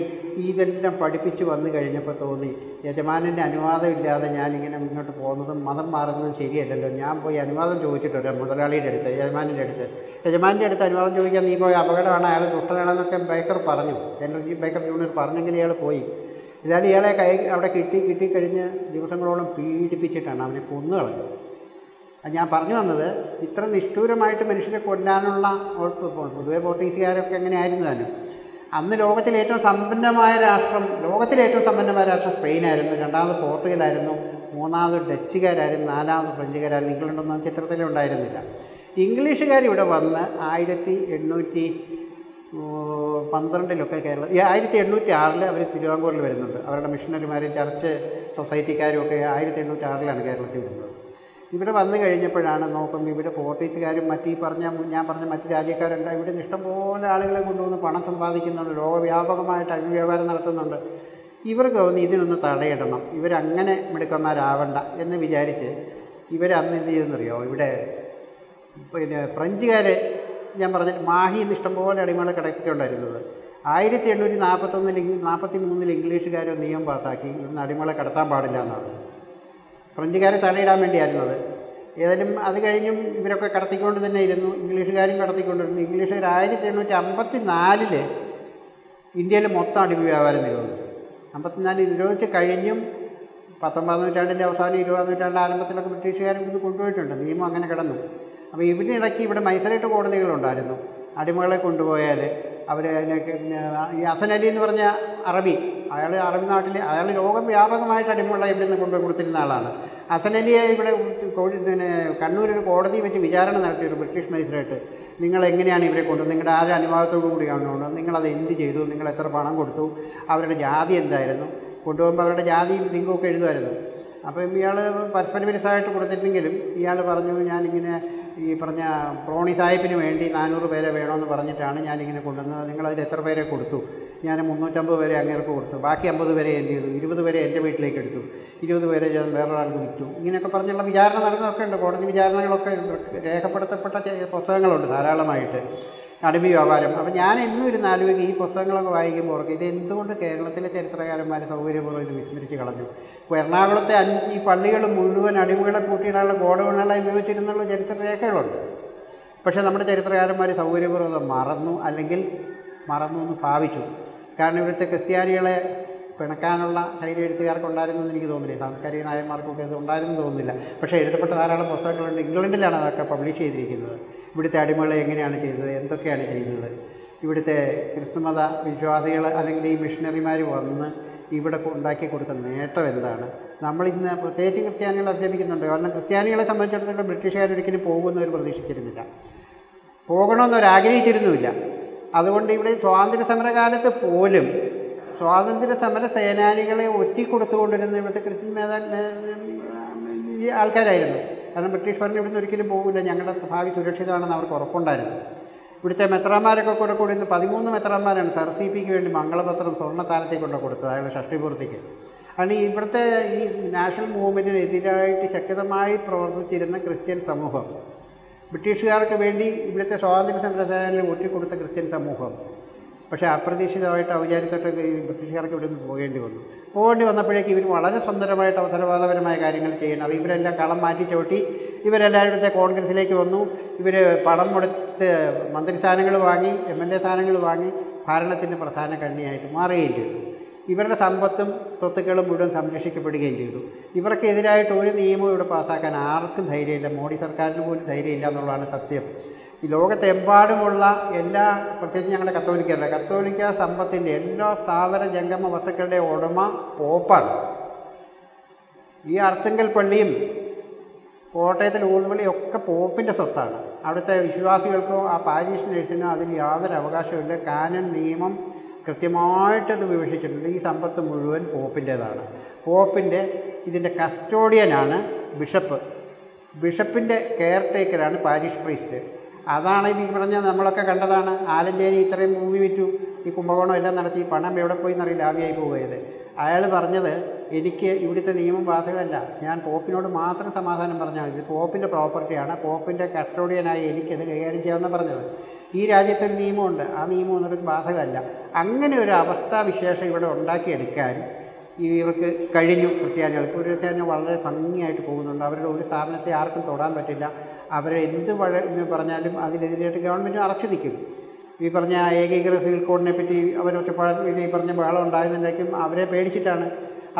ഇതെല്ലാം പഠിപ്പിച്ച് വന്നു കഴിഞ്ഞപ്പോൾ തോന്നി യജമാനന്റെ അനുവാദം ഇല്ലാതെ ഞാനിങ്ങനെ മുന്നോട്ട് പോകുന്നതും മതം മാറുന്നതും ശരിയല്ലല്ലോ. ഞാൻ പോയി അനുവാദം ചോദിച്ചിട്ട് ഒരു മുതലാളിയുടെ അടുത്ത് യജമാനിന്റെ അടുത്ത്. യജമാനിന്റെ അടുത്ത് അനുവാദം ചോദിക്കാൻ നീ പോയി അപകടമാണ്? അയാൾ ദുഷ്ടനാണെന്നൊക്കെ ബേക്കർ പറഞ്ഞു. എനർജി ബേക്കർ ജൂണിയർ പറഞ്ഞെങ്കിൽ ഇയാൾ പോയി. ഇതായാലും ഇയാളെ കൈ അവിടെ കിട്ടി കിട്ടിക്കഴിഞ്ഞ് ദിവസങ്ങളോളം പീഡിപ്പിച്ചിട്ടാണ് അവനെ കൊന്നുകളഞ്ഞത്. അത് ഞാൻ പറഞ്ഞു വന്നത് ഇത്ര നിഷ്ഠൂരമായിട്ട് മനുഷ്യരെ കൊല്ലാനുള്ള പൊതുവെ പോർട്ടീസുകാരൊക്കെ എങ്ങനെയായിരുന്നു തന്നെ അന്ന് ലോകത്തിലെ ഏറ്റവും സമ്പന്നമായ രാഷ്ട്രം ലോകത്തിലെ ഏറ്റവും സമ്പന്നമായ രാഷ്ട്രം സ്പെയിനായിരുന്നു. രണ്ടാമത് പോർട്ടുഗലായിരുന്നു. മൂന്നാമത് ഡച്ചുകാരായിരുന്നു. നാലാമത് ഫ്രഞ്ചുകാരായിരുന്നു. ഇംഗ്ലണ്ടൊന്നും ചിത്രത്തിലേ ഉണ്ടായിരുന്നില്ല. ഇംഗ്ലീഷുകാർ ഇവിടെ വന്ന് ആയിരത്തി എണ്ണൂറ്റി പന്ത്രണ്ടിലൊക്കെ കേരള ആയിരത്തി എണ്ണൂറ്റി ആറിൽ അവർ തിരുവാങ്കൂറിൽ വരുന്നുണ്ട്. അവരുടെ മിഷണറിമാരും ചർച്ച് സൊസൈറ്റിക്കാരും ഒക്കെ ആയിരത്തി എണ്ണൂറ്റി ആറിലാണ് കേരളത്തിൽ വരുന്നത്. ഇവിടെ വന്നു കഴിഞ്ഞപ്പോഴാണ് നോക്കുമ്പോൾ ഇവിടെ പോർട്ടീസുകാരും മറ്റീ പറഞ്ഞ ഞാൻ പറഞ്ഞ മറ്റ് രാജ്യക്കാരുണ്ട് ഇവിടെ ഇഷ്ടംപോലെ ആളുകളെ കൊണ്ടുവന്ന് പണം സമ്പാദിക്കുന്നുണ്ട് ലോകവ്യാപകമായിട്ട് അഴിവ്യാപാരം നടത്തുന്നുണ്ട്. ഇവർക്ക് തോന്നി ഇതിനൊന്ന് തടയിടണം. ഇവരങ്ങനെ മിടുക്കന്മാരാവണ്ട എന്ന് വിചാരിച്ച് ഇവരന്ന് എന്ത് ചെയ്തെന്നറിയോ? ഇവിടെ പിന്നെ ഫ്രഞ്ചുകാർ ഞാൻ പറഞ്ഞ മാഹി എന്ന് ഇഷ്ടംപോലെ അടിമകളെ കിടത്തിക്കൊണ്ടായിരുന്നത് ആയിരത്തി എണ്ണൂറ്റി നാൽപ്പത്തൊന്നിൽ നാൽപ്പത്തി മൂന്നിൽ ഇംഗ്ലീഷുകാരോ നിയമം പാസ്സാക്കി ഇന്ന് അടിമകളെ കടത്താൻ പാടില്ല എന്നാണ്. ഫ്രഞ്ചുകാരെ തടയിടാൻ വേണ്ടിയായിരുന്നത് ഏതായാലും അത് കഴിഞ്ഞും ഇവരൊക്കെ കടത്തിക്കൊണ്ട് തന്നെ ഇരുന്നു. ഇംഗ്ലീഷുകാരും കടത്തിക്കൊണ്ടിരുന്നു. ഇംഗ്ലീഷുകാർ ആയിരത്തി എണ്ണൂറ്റി അമ്പത്തി നാലിൽ ഇന്ത്യയിൽ മൊത്തം അടിമ വ്യാപാരം നിരോധിച്ചു. അമ്പത്തിനാല് നിരോധിച്ച് കഴിഞ്ഞും പത്തൊമ്പതാം നൂറ്റാണ്ടിന്റെ അവസാനം ഇരുപതാം നൂറ്റാണ്ട് ആരംഭത്തിലൊക്കെ ബ്രിട്ടീഷുകാരും ഇത് കൊണ്ടുപോയിട്ടുണ്ട്. നിയമം അങ്ങനെ കിടന്നു. അപ്പോൾ ഇതിനിടയ്ക്ക് ഇവിടെ മൈസറേറ്റ് കോടതികളുണ്ടായിരുന്നു. അടിമകളെ കൊണ്ടുപോയാൽ അവർ അതിനൊക്കെ ഈ അസനലി എന്ന് പറഞ്ഞ അറബി അയാൾ അറബി നാട്ടിൽ അയാൾ ലോകം വ്യാപകമായിട്ട് അടിമുള്ള ഇവിടെ നിന്ന് കൊണ്ടുപോയി കൊടുത്തിരുന്ന ആളാണ്. അസനലിയെ ഇവിടെ പിന്നെ കണ്ണൂരൊരു കോടതി വെച്ച് വിചാരണ നടത്തിയ ഒരു ബ്രിട്ടീഷ് മജിസ്ട്രേറ്റ് നിങ്ങൾ എങ്ങനെയാണ് ഇവരെ കൊണ്ട് നിങ്ങളുടെ ആരുടെ അനുവാദത്തോടു കൂടിയാണ് കൊണ്ടുവന്നത്? നിങ്ങളത് എന്ത് ചെയ്തു? നിങ്ങൾ എത്ര പണം കൊടുത്തു? അവരുടെ ജാതി എന്തായിരുന്നു? കൊണ്ടുപോകുമ്പോൾ അവരുടെ ജാതിയും ലിംഗമൊക്കെ എഴുതുമായിരുന്നു. അപ്പം ഇയാൾ പരസ്പര വിരസമായിട്ട് കൊടുത്തിരുന്നെങ്കിലും ഇയാൾ പറഞ്ഞു ഞാനിങ്ങനെ ഈ പറഞ്ഞ പ്രോണി സാഹിബിന് വേണ്ടി നാനൂറ് പേരെ വേണമെന്ന് പറഞ്ഞിട്ടാണ് ഞാനിങ്ങനെ കൊണ്ടുവന്നത്. നിങ്ങളതിൽ എത്ര പേരെ കൊടുത്തു? ഞാൻ മുന്നൂറ്റമ്പത് പേരെ അങ്ങേർക്ക് കൊടുത്തു. ബാക്കി അമ്പത് പേരെ എന്ത് ചെയ്തു? ഇരുപത് പേരെ എന്റെ വീട്ടിലേക്ക് എടുത്തു. ഇരുപത് പേരെ ഞാൻ വേറൊരാൾക്ക് വിറ്റു. ഇങ്ങനെയൊക്കെ പറഞ്ഞുള്ള വിചാരണ നടന്നതൊക്കെ ഉണ്ട്. കോടതി വിചാരണകളൊക്കെ രേഖപ്പെടുത്തപ്പെട്ട പുസ്തകങ്ങളുണ്ട് ധാരാളമായിട്ട്. അടിമ വ്യാപാരം. അപ്പം ഞാൻ എന്നും ഇരുന്ന് ആലോചിക്കും ഈ പുസ്തകങ്ങളൊക്കെ വായിക്കുമ്പോൾ ഓർക്കും ഇത് എന്തുകൊണ്ട് കേരളത്തിലെ ചരിത്രകാരന്മാർ സൗകര്യപൂർവം ഇത് വിസ്മരിച്ച് കളഞ്ഞു? എറണാകുളത്തെ അഞ്ച് ഈ പള്ളികൾ മുഴുവൻ അടിമകളെ കൂട്ടിയിടാനുള്ള ഗോഡൗണുകളായി ഉപയോഗിച്ചിരുന്നുള്ള ചരിത്രരേഖകളുണ്ട്. പക്ഷേ നമ്മുടെ ചരിത്രകാരന്മാർ സൗകര്യപൂർവം മറന്നു അല്ലെങ്കിൽ മറന്നു എന്ന് ഭാവിച്ചു. കാരണം ഇവിടുത്തെ ക്രിസ്ത്യാനികളെ പിണക്കാനുള്ള ധൈര്യം എഴുത്തുകാർക്ക് എന്ന് എനിക്ക് തോന്നുന്നില്ല. സാംസ്കാരിക നായന്മാർക്കൊക്കെ അത് ഉണ്ടായിരുന്നു തോന്നുന്നില്ല. പക്ഷേ എഴുതപ്പെട്ട ധാരാളം പുസ്തകങ്ങളുണ്ട്. ഇംഗ്ലണ്ടിലാണ് അതൊക്കെ പബ്ലിഷ് ചെയ്തിരിക്കുന്നത്. ഇവിടുത്തെ അടിമകളെ എങ്ങനെയാണ് ചെയ്തത്? എന്തൊക്കെയാണ് ചെയ്തത്? ഇവിടുത്തെ ക്രിസ്തുമത വിശ്വാസികൾ അല്ലെങ്കിൽ ഈ മിഷണറിമാർ വന്ന് ഇവിടെ ഉണ്ടാക്കി കൊടുത്ത നേട്ടം എന്താണ്? നമ്മളിന്ന് പ്രത്യേകിച്ച് ക്രിസ്ത്യാനികൾ അഭിനയിക്കുന്നുണ്ട് കാരണം ക്രിസ്ത്യാനികളെ സംബന്ധിച്ചിടത്തോളം ബ്രിട്ടീഷുകാർ ഒരിക്കലും പോകുമെന്ന് പ്രതീക്ഷിച്ചിരുന്നില്ല. പോകണമെന്ന് അവർ ആഗ്രഹിച്ചിരുന്നുമില്ല. അതുകൊണ്ട് ഇവിടെ സ്വാതന്ത്ര്യ സമരകാലത്ത് പോലും സ്വാതന്ത്ര്യ സമര സേനാനികളെ ഒറ്റിക്കൊടുത്തുകൊണ്ടിരുന്ന ഇവിടുത്തെ ക്രിസ്ത്യൻ മേധാ ഈ ആൾക്കാരായിരുന്നു. കാരണം ബ്രിട്ടീഷ് ഭരണം ഇവിടുന്ന് ഒരിക്കലും പോകില്ല ഞങ്ങളുടെ ഭാവി സുരക്ഷിതമാണെന്ന് അവർക്ക് ഉറപ്പുണ്ടായിരുന്നു. ഇവിടുത്തെ മെത്രാന്മാരൊക്കെ കൂടെ കൂടി ഇന്ന് പതിമൂന്ന് മെത്രാന്മാരാണ്. സർ സി പിക്ക് വേണ്ടി മംഗളപത്രം സ്വർണത്താലത്തേക്ക് കൊണ്ട് കൊടുത്തത് അയാളുടെ ഷഷ്ടിപൂർത്തിക്ക് ആണ് ഇവിടുത്തെ ഈ നാഷണൽ മൂവ്മെന്റിനെതിരായിട്ട് ശക്തമായി പ്രവർത്തിച്ചിരുന്ന ക്രിസ്ത്യൻ സമൂഹം ബ്രിട്ടീഷുകാർക്ക് വേണ്ടി ഇവിടുത്തെ സ്വാതന്ത്ര്യ സമരസേനയിൽ ഒറ്റിക്കൊടുത്ത ക്രിസ്ത്യൻ സമൂഹം പക്ഷേ അപ്രതീക്ഷിതമായിട്ട് ഔചാരിത്തൊക്കെ ഈ ബ്രിട്ടീഷുകാർക്ക് ഇവിടെ നിന്ന് പോകേണ്ടി വന്നു. പോകേണ്ടി വന്നപ്പോഴേക്ക് ഇവർ വളരെ സുന്ദരമായിട്ട് അവസരവാദപരമായ കാര്യങ്ങൾ ചെയ്യണം ഇവരെല്ലാം കളം മാറ്റി ചവിട്ടി ഇവരെല്ലാവരുടെ കോൺഗ്രസിലേക്ക് വന്നു. ഇവർ പണം കൊടുത്ത് മന്ത്രിസ്ഥാനങ്ങൾ വാങ്ങി എം എൽ എ സ്ഥാനങ്ങൾ വാങ്ങി ഭരണത്തിന്റെ പ്രധാന കണ്ണിയായിട്ട് മാറുകയും ചെയ്തു. ഇവരുടെ സമ്പത്തും സ്വത്തുക്കളും മുഴുവൻ സംരക്ഷിക്കപ്പെടുകയും ചെയ്തു. ഇവർക്കെതിരായിട്ട് ഒരു നിയമവും ഇവിടെ പാസ്സാക്കാൻ ആർക്കും ധൈര്യമില്ല. മോഡി സർക്കാരിന് പോലും ധൈര്യമില്ല എന്നുള്ളതാണ് സത്യം. ഈ ലോകത്തെമ്പാടുമുള്ള എല്ലാ പ്രത്യേകിച്ച് ഞങ്ങളുടെ കത്തോലിക്കരുടെ കത്തോലിക്ക സമ്പത്തിന്റെ എല്ലാ സ്ഥാപന ജംഗമ വസ്തുക്കളുടെ ഉടമ പോപ്പാണ്. ഈ അർത്തുങ്കൽ പള്ളിയും കോട്ടയത്തിൽ ഊന്നുപള്ളിയും ഒക്കെ പോപ്പിന്റെ സ്വത്താണ്. അവിടുത്തെ വിശ്വാസികൾക്കോ ആ പാരീഷ് നേഴ്സിനോ അതിന് യാതൊരു അവകാശമില്ല കാനൻ നിയമം കൃത്യമായിട്ടത് വിവക്ഷിച്ചിട്ടുണ്ട് ഈ സമ്പത്ത് മുഴുവൻ പോപ്പിന്റേതാണ് പോപ്പിന്റെ ഇതിന്റെ കസ്റ്റോഡിയനാണ് ബിഷപ്പ്. ബിഷപ്പിന്റെ കെയർ ടേക്കറാണ് പാരീഷ് പ്രീസ്റ്റ്. അതാണ് ഈ പറഞ്ഞ നമ്മളൊക്കെ കണ്ടതാണ്. ആലഞ്ചേരി ഇത്രയും ഭൂമി വിറ്റു. ഈ കുംഭകോണം എല്ലാം നടത്തി. പണം എവിടെ പോയി എന്നറിയില്ല ആവിയായി പോവുകയത്. അയാൾ പറഞ്ഞത് എനിക്ക് ഇവിടുത്തെ നിയമം ബാധകമല്ല. ഞാൻ പോപ്പിനോട് മാത്രം സമാധാനം പറഞ്ഞാൽ മതി. പോപ്പിന്റെ പ്രോപ്പർട്ടിയാണ്. പോപ്പിന്റെ കസ്റ്റോഡിയനായി എനിക്കത് കൈകാര്യം ചെയ്യാമെന്ന് പറഞ്ഞത്. ഈ രാജ്യത്തൊരു നിയമമുണ്ട്. ആ നിയമം ഒന്നും ബാധകമല്ല. അങ്ങനെ ഒരു അവസ്ഥാവിശേഷം ഇവിടെ ഉണ്ടാക്കിയെടുക്കാൻ ഇവർക്ക് കഴിഞ്ഞു. ക്രിസ്ത്യാനികൾക്ക്. ഒരു വളരെ ഭംഗിയായിട്ട് പോകുന്നുണ്ട്. അവരുടെ ഒരു സ്ഥാപനത്തെ ആർക്കും തൊടാൻ പറ്റില്ല. അവരെ എന്ത് വഴ പറഞ്ഞാലും അതിനെതിരായിട്ട് ഗവൺമെന്റ് അറച്ചു നിൽക്കും. ഈ പറഞ്ഞ ഏകീകൃത സിവിൽ കോഡിനെ പറ്റി അവർ ഒറ്റപ്പാട് ഈ പറഞ്ഞ ബഹളം ഉണ്ടായിരുന്നുണ്ടെങ്കിലും അവരെ പേടിച്ചിട്ടാണ്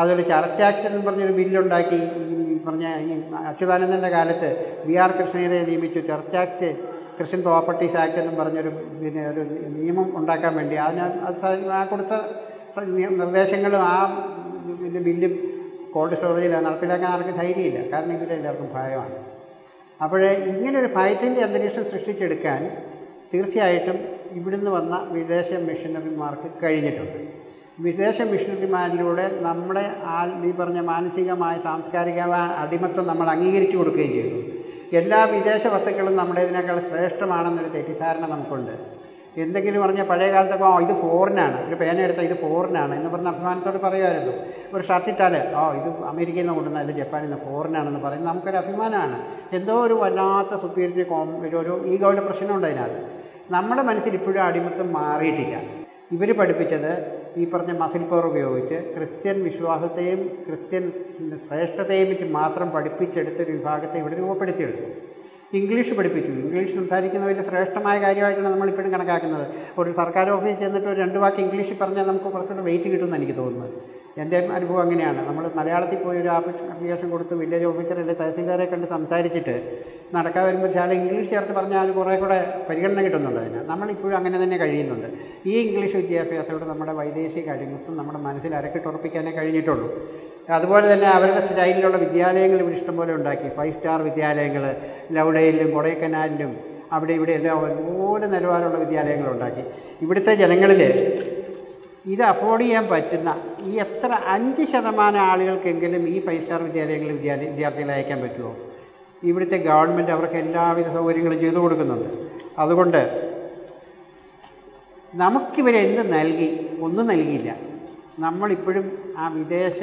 അതുപോലെ ചർച്ച ആക്ട് എന്ന് പറഞ്ഞൊരു ബില്ലുണ്ടാക്കി. ഈ പറഞ്ഞ ഈ അച്യുതാനന്ദന്റെ കാലത്ത് വി ആർ കൃഷ്ണയെ നിയമിച്ചു. ചർച്ച ആക്ട് ക്രിസ്ത്യൻ പ്രോപ്പർട്ടീസ് ആക്ട് എന്നും പറഞ്ഞൊരു പിന്നെ ഒരു നിയമം ഉണ്ടാക്കാൻ വേണ്ടി. അതിന് അത് ആ കൊടുത്ത നിർദ്ദേശങ്ങളും ആ പിന്നെ ബില്ലും കോൾഡ് സ്റ്റോറേജിൽ നടപ്പിലാക്കാൻ ആർക്കും ധൈര്യമില്ല. കാരണം ഇവരെല്ലാവർക്കും ഭയമാണ്. അപ്പോൾ ഇങ്ങനെ ഒരു ഭയത്തിന്റെ അന്തരീക്ഷം സൃഷ്ടിച്ചെടുക്കാൻ തീർച്ചയായിട്ടും ഇവിടുന്ന് വന്ന വിദേശ മിഷനറിമാർക്ക് കഴിഞ്ഞിട്ടുണ്ട്. വിദേശ മിഷനറിമാരിലൂടെ നമ്മുടെ ആ ഈ പറഞ്ഞ മാനസികമായ സാംസ്കാരികമായ അടിമത്തം നമ്മൾ അംഗീകരിച്ചു കൊടുക്കുകയും ചെയ്തു. എല്ലാ വിദേശ വസ്തുക്കളും നമ്മുടേതിനേക്കാൾ ശ്രേഷ്ഠമാണെന്നൊരു തെറ്റിദ്ധാരണ നമുക്കുണ്ട്. എന്തെങ്കിലും പറഞ്ഞാൽ പഴയ കാലത്തൊക്കെ ഓ ഇത് ഫോറിനാണ് ഒരു പേന എടുത്താൽ ഇത് ഫോറിനാണ് എന്ന് പറഞ്ഞ അഭിമാനത്തോട് പറയുമായിരുന്നു ഒരു ഷർട്ട് ഇട്ടാൽ ആ ഇത് അമേരിക്കയിൽ നിന്ന് കൊണ്ടുവന്ന അല്ലെങ്കിൽ ജപ്പാനിൽ നിന്ന് ഫോറിനാണെന്ന് പറയുന്നത് നമുക്കൊരു അഭിമാനമാണ്. എന്തോ ഒരു വല്ലാത്ത സുപ്പീരിയർ കോം ഒരു ഒരു ഈഗോയുടെ പ്രശ്നമുണ്ട് അതിനകത്ത്. നമ്മുടെ മനസ്സിൽ ഇപ്പോഴും അടിമത്തം മാറിയിട്ടില്ല. ഇവർ പഠിപ്പിച്ചത് ഈ പറഞ്ഞ മസിൽ പവർ ഉപയോഗിച്ച് ക്രിസ്ത്യൻ വിശ്വാസത്തെയും ക്രിസ്ത്യൻ ശ്രേഷ്ഠതയെയും വെച്ച് മാത്രം പഠിപ്പിച്ചെടുത്തൊരു വിഭാഗത്തെ ഇവിടെ രൂപപ്പെടുത്തിയെടുത്തു. ഇംഗ്ലീഷ് പഠിപ്പിച്ചു. ഇംഗ്ലീഷ് സംസാരിക്കുന്ന വലിയ ശ്രേഷ്ഠമായ കാര്യമായിട്ടാണ് നമ്മളിപ്പോഴും കണക്കാക്കുന്നത്. ഒരു സർക്കാർ ഓഫീസിൽ ചെന്നിട്ട് ഒരു രണ്ട് വാക്ക് ഇംഗ്ലീഷിൽ പറഞ്ഞാൽ നമുക്ക് കുറച്ചുകൂടെ വെയിറ്റ് കിട്ടുമെന്ന് എനിക്ക് തോന്നുന്നത്. എന്റെ അനുഭവം അങ്ങനെയാണ്. നമ്മൾ മലയാളത്തിൽ പോയി ഒരു ആപ്ലിക്കേഷൻ കൊടുത്ത് വില്ലേജ് ഓഫീസർ അല്ലെങ്കിൽ തഹസീൽദാരെ കണ്ട് സംസാരിച്ചിട്ട് നടക്കാൻ വരുമ്പോൾ ചില ഇംഗ്ലീഷ് ചേർത്ത് പറഞ്ഞാൽ കുറേ കൂടെ പരിഗണന കിട്ടുന്നുണ്ട് അതിന്. നമ്മളിപ്പോഴും അങ്ങനെ തന്നെ കഴിയുന്നുണ്ട്. ഈ ഇംഗ്ലീഷ് വിദ്യാഭ്യാസത്തോട് നമ്മുടെ വൈദേശിക അടിമത്വം നമ്മുടെ മനസ്സിൽ അരക്കിട്ടുറപ്പിക്കാനേ കഴിഞ്ഞിട്ടുള്ളൂ. അതുപോലെ തന്നെ അവരുടെ സ്റ്റൈലിലുള്ള വിദ്യാലയങ്ങൾ ഇവിടെ ഇഷ്ടംപോലെ ഉണ്ടാക്കി. ഫൈവ് സ്റ്റാർ വിദ്യാലയങ്ങൾ ലൗഡയിലും കൊടൈക്കനാലിലും അവിടെ ഇവിടെ എല്ലാം ഒരുപോലെ നിലവാരമുള്ള വിദ്യാലയങ്ങളുണ്ടാക്കി ഇവിടുത്തെ ജനങ്ങളിൽ ഇത് അഫോർഡ് ചെയ്യാൻ പറ്റുന്ന ഈ എത്ര അഞ്ച് ശതമാനം ആളുകൾക്കെങ്കിലും ഈ ഫൈവ് സ്റ്റാർ വിദ്യാലയങ്ങളിൽ വിദ്യാർത്ഥി വിദ്യാർത്ഥികളെ അയക്കാൻ പറ്റുമോ? ഇവിടുത്തെ ഗവൺമെന്റ് അവർക്ക് എല്ലാവിധ സൗകര്യങ്ങളും ചെയ്തു കൊടുക്കുന്നുണ്ട്. അതുകൊണ്ട് നമുക്കിവരെ എന്ത് നൽകി? ഒന്നും നൽകിയില്ല. നമ്മളിപ്പോഴും ആ വിദേശ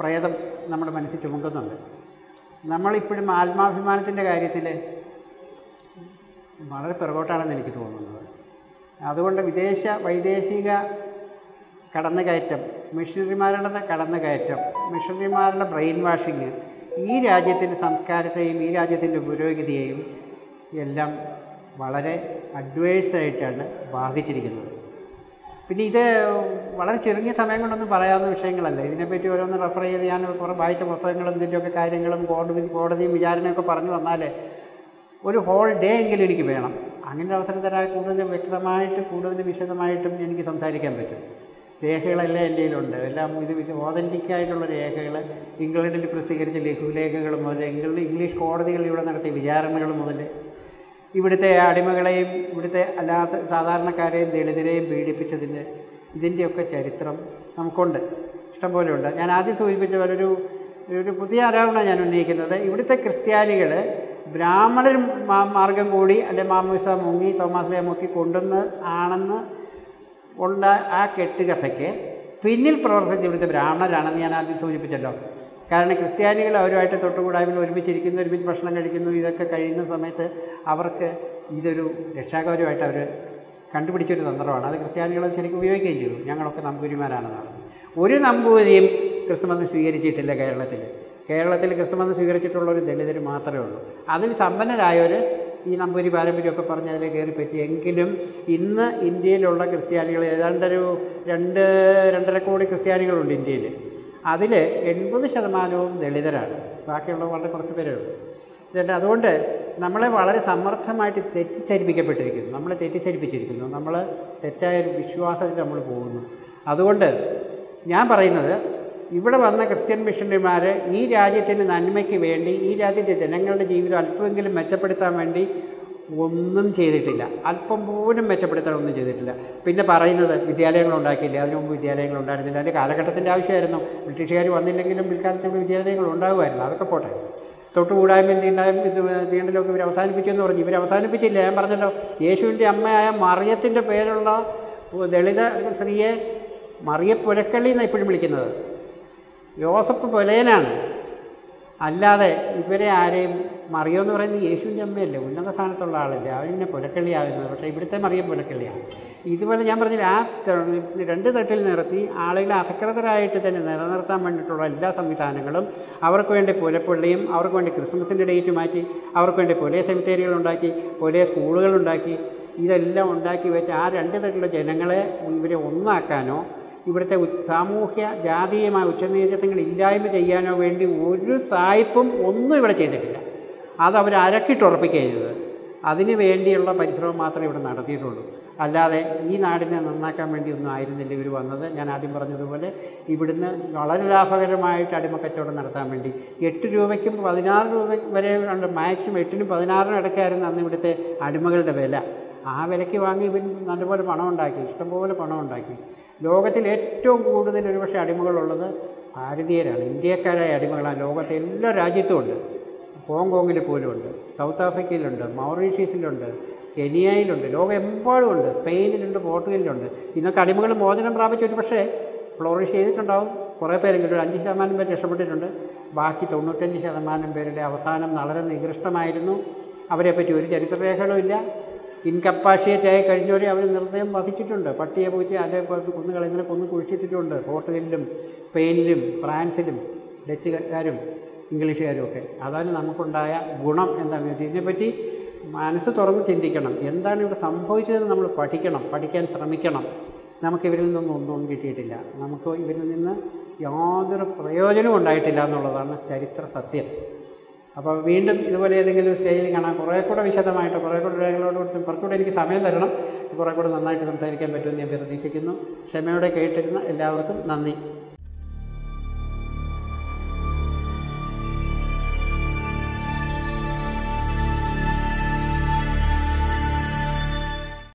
പ്രേതം നമ്മുടെ മനസ്സിൽ ചുമക്കുന്നുണ്ട്. നമ്മളിപ്പോഴും ആത്മാഭിമാനത്തിന്റെ കാര്യത്തിൽ വളരെ പിറകോട്ടാണെന്ന് എനിക്ക് തോന്നുന്നത്. അതുകൊണ്ട് വിദേശ വൈദേശിക കടന്നുകയറ്റം മിഷണറിമാരുടെ കടന്നുകയറ്റം മിഷണറിമാരുടെ ബ്രെയിൻ വാഷിങ് ഈ രാജ്യത്തിന്റെ സംസ്കാരത്തെയും ഈ രാജ്യത്തിന്റെ പുരോഗതിയെയും എല്ലാം വളരെ അഡ്വേഴ്സായിട്ടാണ് ബാധിച്ചിരിക്കുന്നത്. പിന്നെ ഇത് വളരെ ചുരുങ്ങിയ സമയം കൊണ്ടൊന്നും പറയാവുന്ന വിഷയങ്ങളല്ല. ഇതിനെപ്പറ്റി ഓരോന്ന് റെഫർ ചെയ്ത് ഞാൻ കുറേ വായിച്ച പുസ്തകങ്ങളും ഇതിന്റെയൊക്കെ കാര്യങ്ങളും കോടതി കോടതിയും വിചാരണയൊക്കെ പറഞ്ഞു വന്നാലേ ഒരു ഹോൾ ഡേ എങ്കിലും എനിക്ക് വേണം. അങ്ങനെ ഒരു അവസരം തരാൻ കൂടുതൽ വ്യക്തമായിട്ട് കൂടുതൽ വിശദമായിട്ടും എനിക്ക് സംസാരിക്കാൻ പറ്റും. രേഖകളെല്ലാം എന്റെ കയ്യിലുണ്ട്. എല്ലാം ഇത് ഇത് ഓതന്റിക്കായിട്ടുള്ള രേഖകൾ ഇംഗ്ലണ്ടിൽ പ്രസിദ്ധീകരിച്ച ലഘുലേഖകൾ മുതൽ ഇംഗ്ലണ്ട് ഇംഗ്ലീഷ് കോടതികൾ ഇവിടെ നടത്തിയ വിചാരണകൾ മുതൽ ഇവിടുത്തെ അടിമകളെയും ഇവിടുത്തെ അല്ലാത്ത സാധാരണക്കാരെയും ദളിതരെയും പീഡിപ്പിച്ചതിന്റെ ഇതിന്റെയൊക്കെ ചരിത്രം നമുക്കുണ്ട്. ഇഷ്ടംപോലെ ഉണ്ട് ഞാൻ ആദ്യം സൂചിപ്പിച്ച ഒരു ഒരു പുതിയ ആരോപണം ഞാൻ ഉന്നയിക്കുന്നത്. ഇവിടുത്തെ ക്രിസ്ത്യാനികൾ ബ്രാഹ്മണർ മാർഗം കൂടി അല്ലെ മാമൂസ മുങ്ങി തോമാസ്ലയെ മുക്കി കൊണ്ടുവന്ന് ആണെന്ന് ഉള്ള ആ കെട്ടുകഥയ്ക്ക്. പിന്നിൽ പ്രവർത്തിച്ച് ഇവിടുത്തെ ബ്രാഹ്മണരാണെന്ന് ഞാൻ ആദ്യം സൂചിപ്പിച്ചല്ലോ. കാരണം ക്രിസ്ത്യാനികൾ അവരുമായിട്ട് തൊട്ടുകൂടായ്മ ഒരുമിച്ചിരിക്കുന്നു ഒരുമിച്ച് ഭക്ഷണം കഴിക്കുന്നു ഇതൊക്കെ കഴിയുന്ന സമയത്ത് അവർക്ക് ഇതൊരു രക്ഷാകരമായിട്ട് അവർ കണ്ടുപിടിച്ചൊരു തന്ത്രമാണ്. അത് ക്രിസ്ത്യാനികൾ ശരിക്കും ഉപയോഗിക്കുകയും ചെയ്തു. ഞങ്ങളൊക്കെ നമ്പൂരിമാരാണെന്നാണ് ഒരു നമ്പൂതിരിയും ക്രിസ്തുമതം സ്വീകരിച്ചിട്ടില്ല കേരളത്തിൽ. കേരളത്തിൽ ക്രിസ്തുമതം സ്വീകരിച്ചിട്ടുള്ളൊരു ദളിതർ മാത്രമേ ഉള്ളൂ. അതിൽ സമ്പന്നരായവർ ഈ നമ്പൂരി പാരമ്പര്യമൊക്കെ പറഞ്ഞ് അതിൽ കയറി പറ്റി. എങ്കിലും ഇന്ന് ഇന്ത്യയിലുള്ള ക്രിസ്ത്യാനികൾ ഏതാണ്ടൊരു രണ്ട് രണ്ടര കോടി ക്രിസ്ത്യാനികളുണ്ട് ഇന്ത്യയിൽ അതിൽ എൺപത് ശതമാനവും ദളിതരാണ്. ബാക്കിയുള്ള വളരെ കുറച്ച് പേരേ ഉള്ളൂ. ഇതുകൊണ്ട് അതുകൊണ്ട് നമ്മളെ വളരെ സമർത്ഥമായിട്ട് തെറ്റിദ്ധരിപ്പിക്കപ്പെട്ടിരിക്കുന്നു. നമ്മളെ തെറ്റിദ്ധരിപ്പിച്ചിരിക്കുന്നു. നമ്മൾ തെറ്റായ ഒരു വിശ്വാസത്തിൽ നമ്മൾ പോകുന്നു. അതുകൊണ്ട് ഞാൻ പറയുന്നത് ഇവിടെ വന്ന ക്രിസ്ത്യൻ മിഷണറിമാർ ഈ രാജ്യത്തിന്റെ നന്മയ്ക്ക് വേണ്ടി ഈ രാജ്യത്തെ ജനങ്ങളുടെ ജീവിതം അല്പമെങ്കിലും മെച്ചപ്പെടുത്താൻ വേണ്ടി ഒന്നും ചെയ്തിട്ടില്ല. അല്പം പോലും മെച്ചപ്പെടുത്താൻ ഒന്നും ചെയ്തിട്ടില്ല. പിന്നെ പറയുന്നത് വിദ്യാലയങ്ങൾ ഉണ്ടാക്കിയില്ല? അതിനു മുമ്പ് വിദ്യാലയങ്ങൾ ഉണ്ടായിരുന്നില്ല. അതിന്റെ കാലഘട്ടത്തിന്റെ ആവശ്യമായിരുന്നു. ബ്രിട്ടീഷുകാർ വന്നില്ലെങ്കിലും പിൽക്കാലത്ത് വിദ്യാലയങ്ങൾ ഉണ്ടാകുമായിരുന്നു. അതൊക്കെ പോട്ടെ. തൊട്ടുകൂടായ്മയും ഇത് തീണ്ടലൊക്കെ ഇവർ അവസാനിപ്പിച്ചെന്ന് പറഞ്ഞു. ഇവർ അവസാനിപ്പിച്ചില്ല. ഞാൻ പറഞ്ഞല്ലോ യേശുവിന്റെ അമ്മയായ മറിയത്തിന്റെ പേരുള്ള ദളിത സ്ത്രീയെ മറിയ പുരക്കള്ളി എന്നാണ് ഇപ്പോഴും വിളിക്കുന്നത്. യോസഫ് പൊലേനാണ് അല്ലാതെ ഇവരെ ആരെയും മറിയോ എന്ന് പറയുന്നത് യേശുവിന്റെ അമ്മയല്ലേ? ഉന്നത സ്ഥാനത്തുള്ള ആളല്ലേ? അവനെ പുലക്കള്ളിയാകുന്നത് പക്ഷേ ഇവിടുത്തെ മറിയം പുലക്കള്ളിയാണ് ഇതുപോലെ ഞാൻ പറഞ്ഞില്ല ആ രണ്ട് തട്ടിൽ നിർത്തി ആളുകളെ അധകൃതരായിട്ട് തന്നെ നിലനിർത്താൻ വേണ്ടിയിട്ടുള്ള എല്ലാ സംവിധാനങ്ങളും അവർക്ക് വേണ്ടി പുലപ്പള്ളിയും അവർക്ക് വേണ്ടി ക്രിസ്മസിന്റെ ഡേറ്റ് മാറ്റി അവർക്ക് വേണ്ടി പുലയ സെമിത്തേരികളുണ്ടാക്കി പുലയ സ്കൂളുകളുണ്ടാക്കി ഇതെല്ലാം ഉണ്ടാക്കി വെച്ച് ആ രണ്ട് തട്ടിലുള്ള ജനങ്ങളെ ഇവരെ ഒന്നാക്കാനോ ഇവിടുത്തെ സാമൂഹ്യ ജാതീയമായ ഉച്ചനീചത്വങ്ങൾ ഇല്ലായ്മ ചെയ്യാനോ വേണ്ടി ഒരു സായിപ്പും ഒന്നും ഇവിടെ ചെയ്തിട്ടില്ല. അത് അവർ അരക്കിട്ടുറപ്പിക്കുകയാണ് ചെയ്തത്. അതിന് വേണ്ടിയുള്ള പരിശ്രമം മാത്രമേ ഇവിടെ നടത്തിയിട്ടുള്ളൂ. അല്ലാതെ ഈ നാടിനെ നന്നാക്കാൻ വേണ്ടി ഒന്നും ആയിരുന്നില്ല ഇവർ വന്നത്. ഞാൻ ആദ്യം പറഞ്ഞതുപോലെ ഇവിടുന്ന് വളരെ ലാഭകരമായിട്ട് അടിമക്കച്ചവടം നടത്താൻ വേണ്ടി എട്ട് രൂപയ്ക്കും പതിനാറ് രൂപ വരെ ഉണ്ട്. മാക്സിമം എട്ടിനും പതിനാറിനും ഇടയ്ക്കായിരുന്നു അന്ന് ഇവിടുത്തെ അടിമകളുടെ വില. ആ വിലയ്ക്ക് വാങ്ങി ഇവൻ നല്ലപോലെ പണം ഉണ്ടാക്കി ഇഷ്ടംപോലെ പണം ഉണ്ടാക്കി. ലോകത്തിൽ ഏറ്റവും കൂടുതൽ ഒരുപക്ഷെ അടിമകളുള്ളത് ഭാരതീയരാണ് ഇന്ത്യക്കാരായ അടിമകളാണ് ലോകത്തെ എല്ലാ രാജ്യത്തും ഉണ്ട്. ഹോങ്കോങ്ങിൽ പോലും ഉണ്ട് സൗത്ത് ആഫ്രിക്കയിലുണ്ട് മൗറീഷ്യസിലുണ്ട് കെനിയയിലുണ്ട് ലോകമെമ്പാടും ഉണ്ട് സ്പെയിനിലുണ്ട് പോർട്ടുഗലിലുണ്ട്. ഇന്നൊക്കെ അടിമകൾ മോചനം പ്രാപിച്ച ഒരു പക്ഷേ ഫ്ലോറിഷ് ചെയ്തിട്ടുണ്ടാവും. കുറേ പേരെങ്കിലും ഒരു അഞ്ച് ശതമാനം പേര് രക്ഷപ്പെട്ടിട്ടുണ്ട്. ബാക്കി തൊണ്ണൂറ്റഞ്ച് ശതമാനം പേരുടെ അവസാനം വളരെ നികൃഷ്ടമായിരുന്നു. അവരെപ്പറ്റി ഒരു ചരിത്രരേഖകളും ഇല്ല. ഇൻകപ്പാഷിയേറ്റ് ആയി കഴിഞ്ഞവരെ അവർ നിർദ്ദയം വധിച്ചിട്ടുണ്ട്. പട്ടിയെ പൂച്ച അതേ പോലത്തെ കുന്നുകളിങ്ങനെ കൊന്നു കുഴിച്ചിട്ടിട്ടുണ്ട്. പോർട്ടുഗലിലും സ്പെയിനിലും ഫ്രാൻസിലും ഡച്ചുകാരും ഇംഗ്ലീഷുകാരും ഒക്കെ. അതാണ് നമുക്കുണ്ടായ ഗുണം എന്താണെന്ന് വെച്ചാൽ ഇതിനെപ്പറ്റി മനസ്സ് തുറന്ന് ചിന്തിക്കണം. എന്താണ് ഇവിടെ സംഭവിച്ചതെന്ന് നമ്മൾ പഠിക്കണം. പഠിക്കാൻ ശ്രമിക്കണം. നമുക്ക് ഇവരിൽ നിന്നൊന്നും ഒന്നും കിട്ടിയിട്ടില്ല. നമുക്ക് ഇവരിൽ നിന്ന് യാതൊരു പ്രയോജനവും ഉണ്ടായിട്ടില്ല എന്നുള്ളതാണ് ചരിത്ര സത്യം. അപ്പോൾ വീണ്ടും ഇതുപോലെ ഏതെങ്കിലും സ്റ്റേജിൽ കാണാൻ കുറേ കൂടെ വിശദമായിട്ട് കുറേ കൂടെ രേഖകളോട് കുറിച്ച് കുറച്ചുകൂടെ എനിക്ക് സമയം തരണം. കുറേ കൂടെ നന്നായിട്ട് സംസാരിക്കാൻ പറ്റുമെന്ന് ഞാൻ പ്രതീക്ഷിക്കുന്നു. ക്ഷമയോടെ കേട്ടിരുന്ന എല്ലാവർക്കും നന്ദി.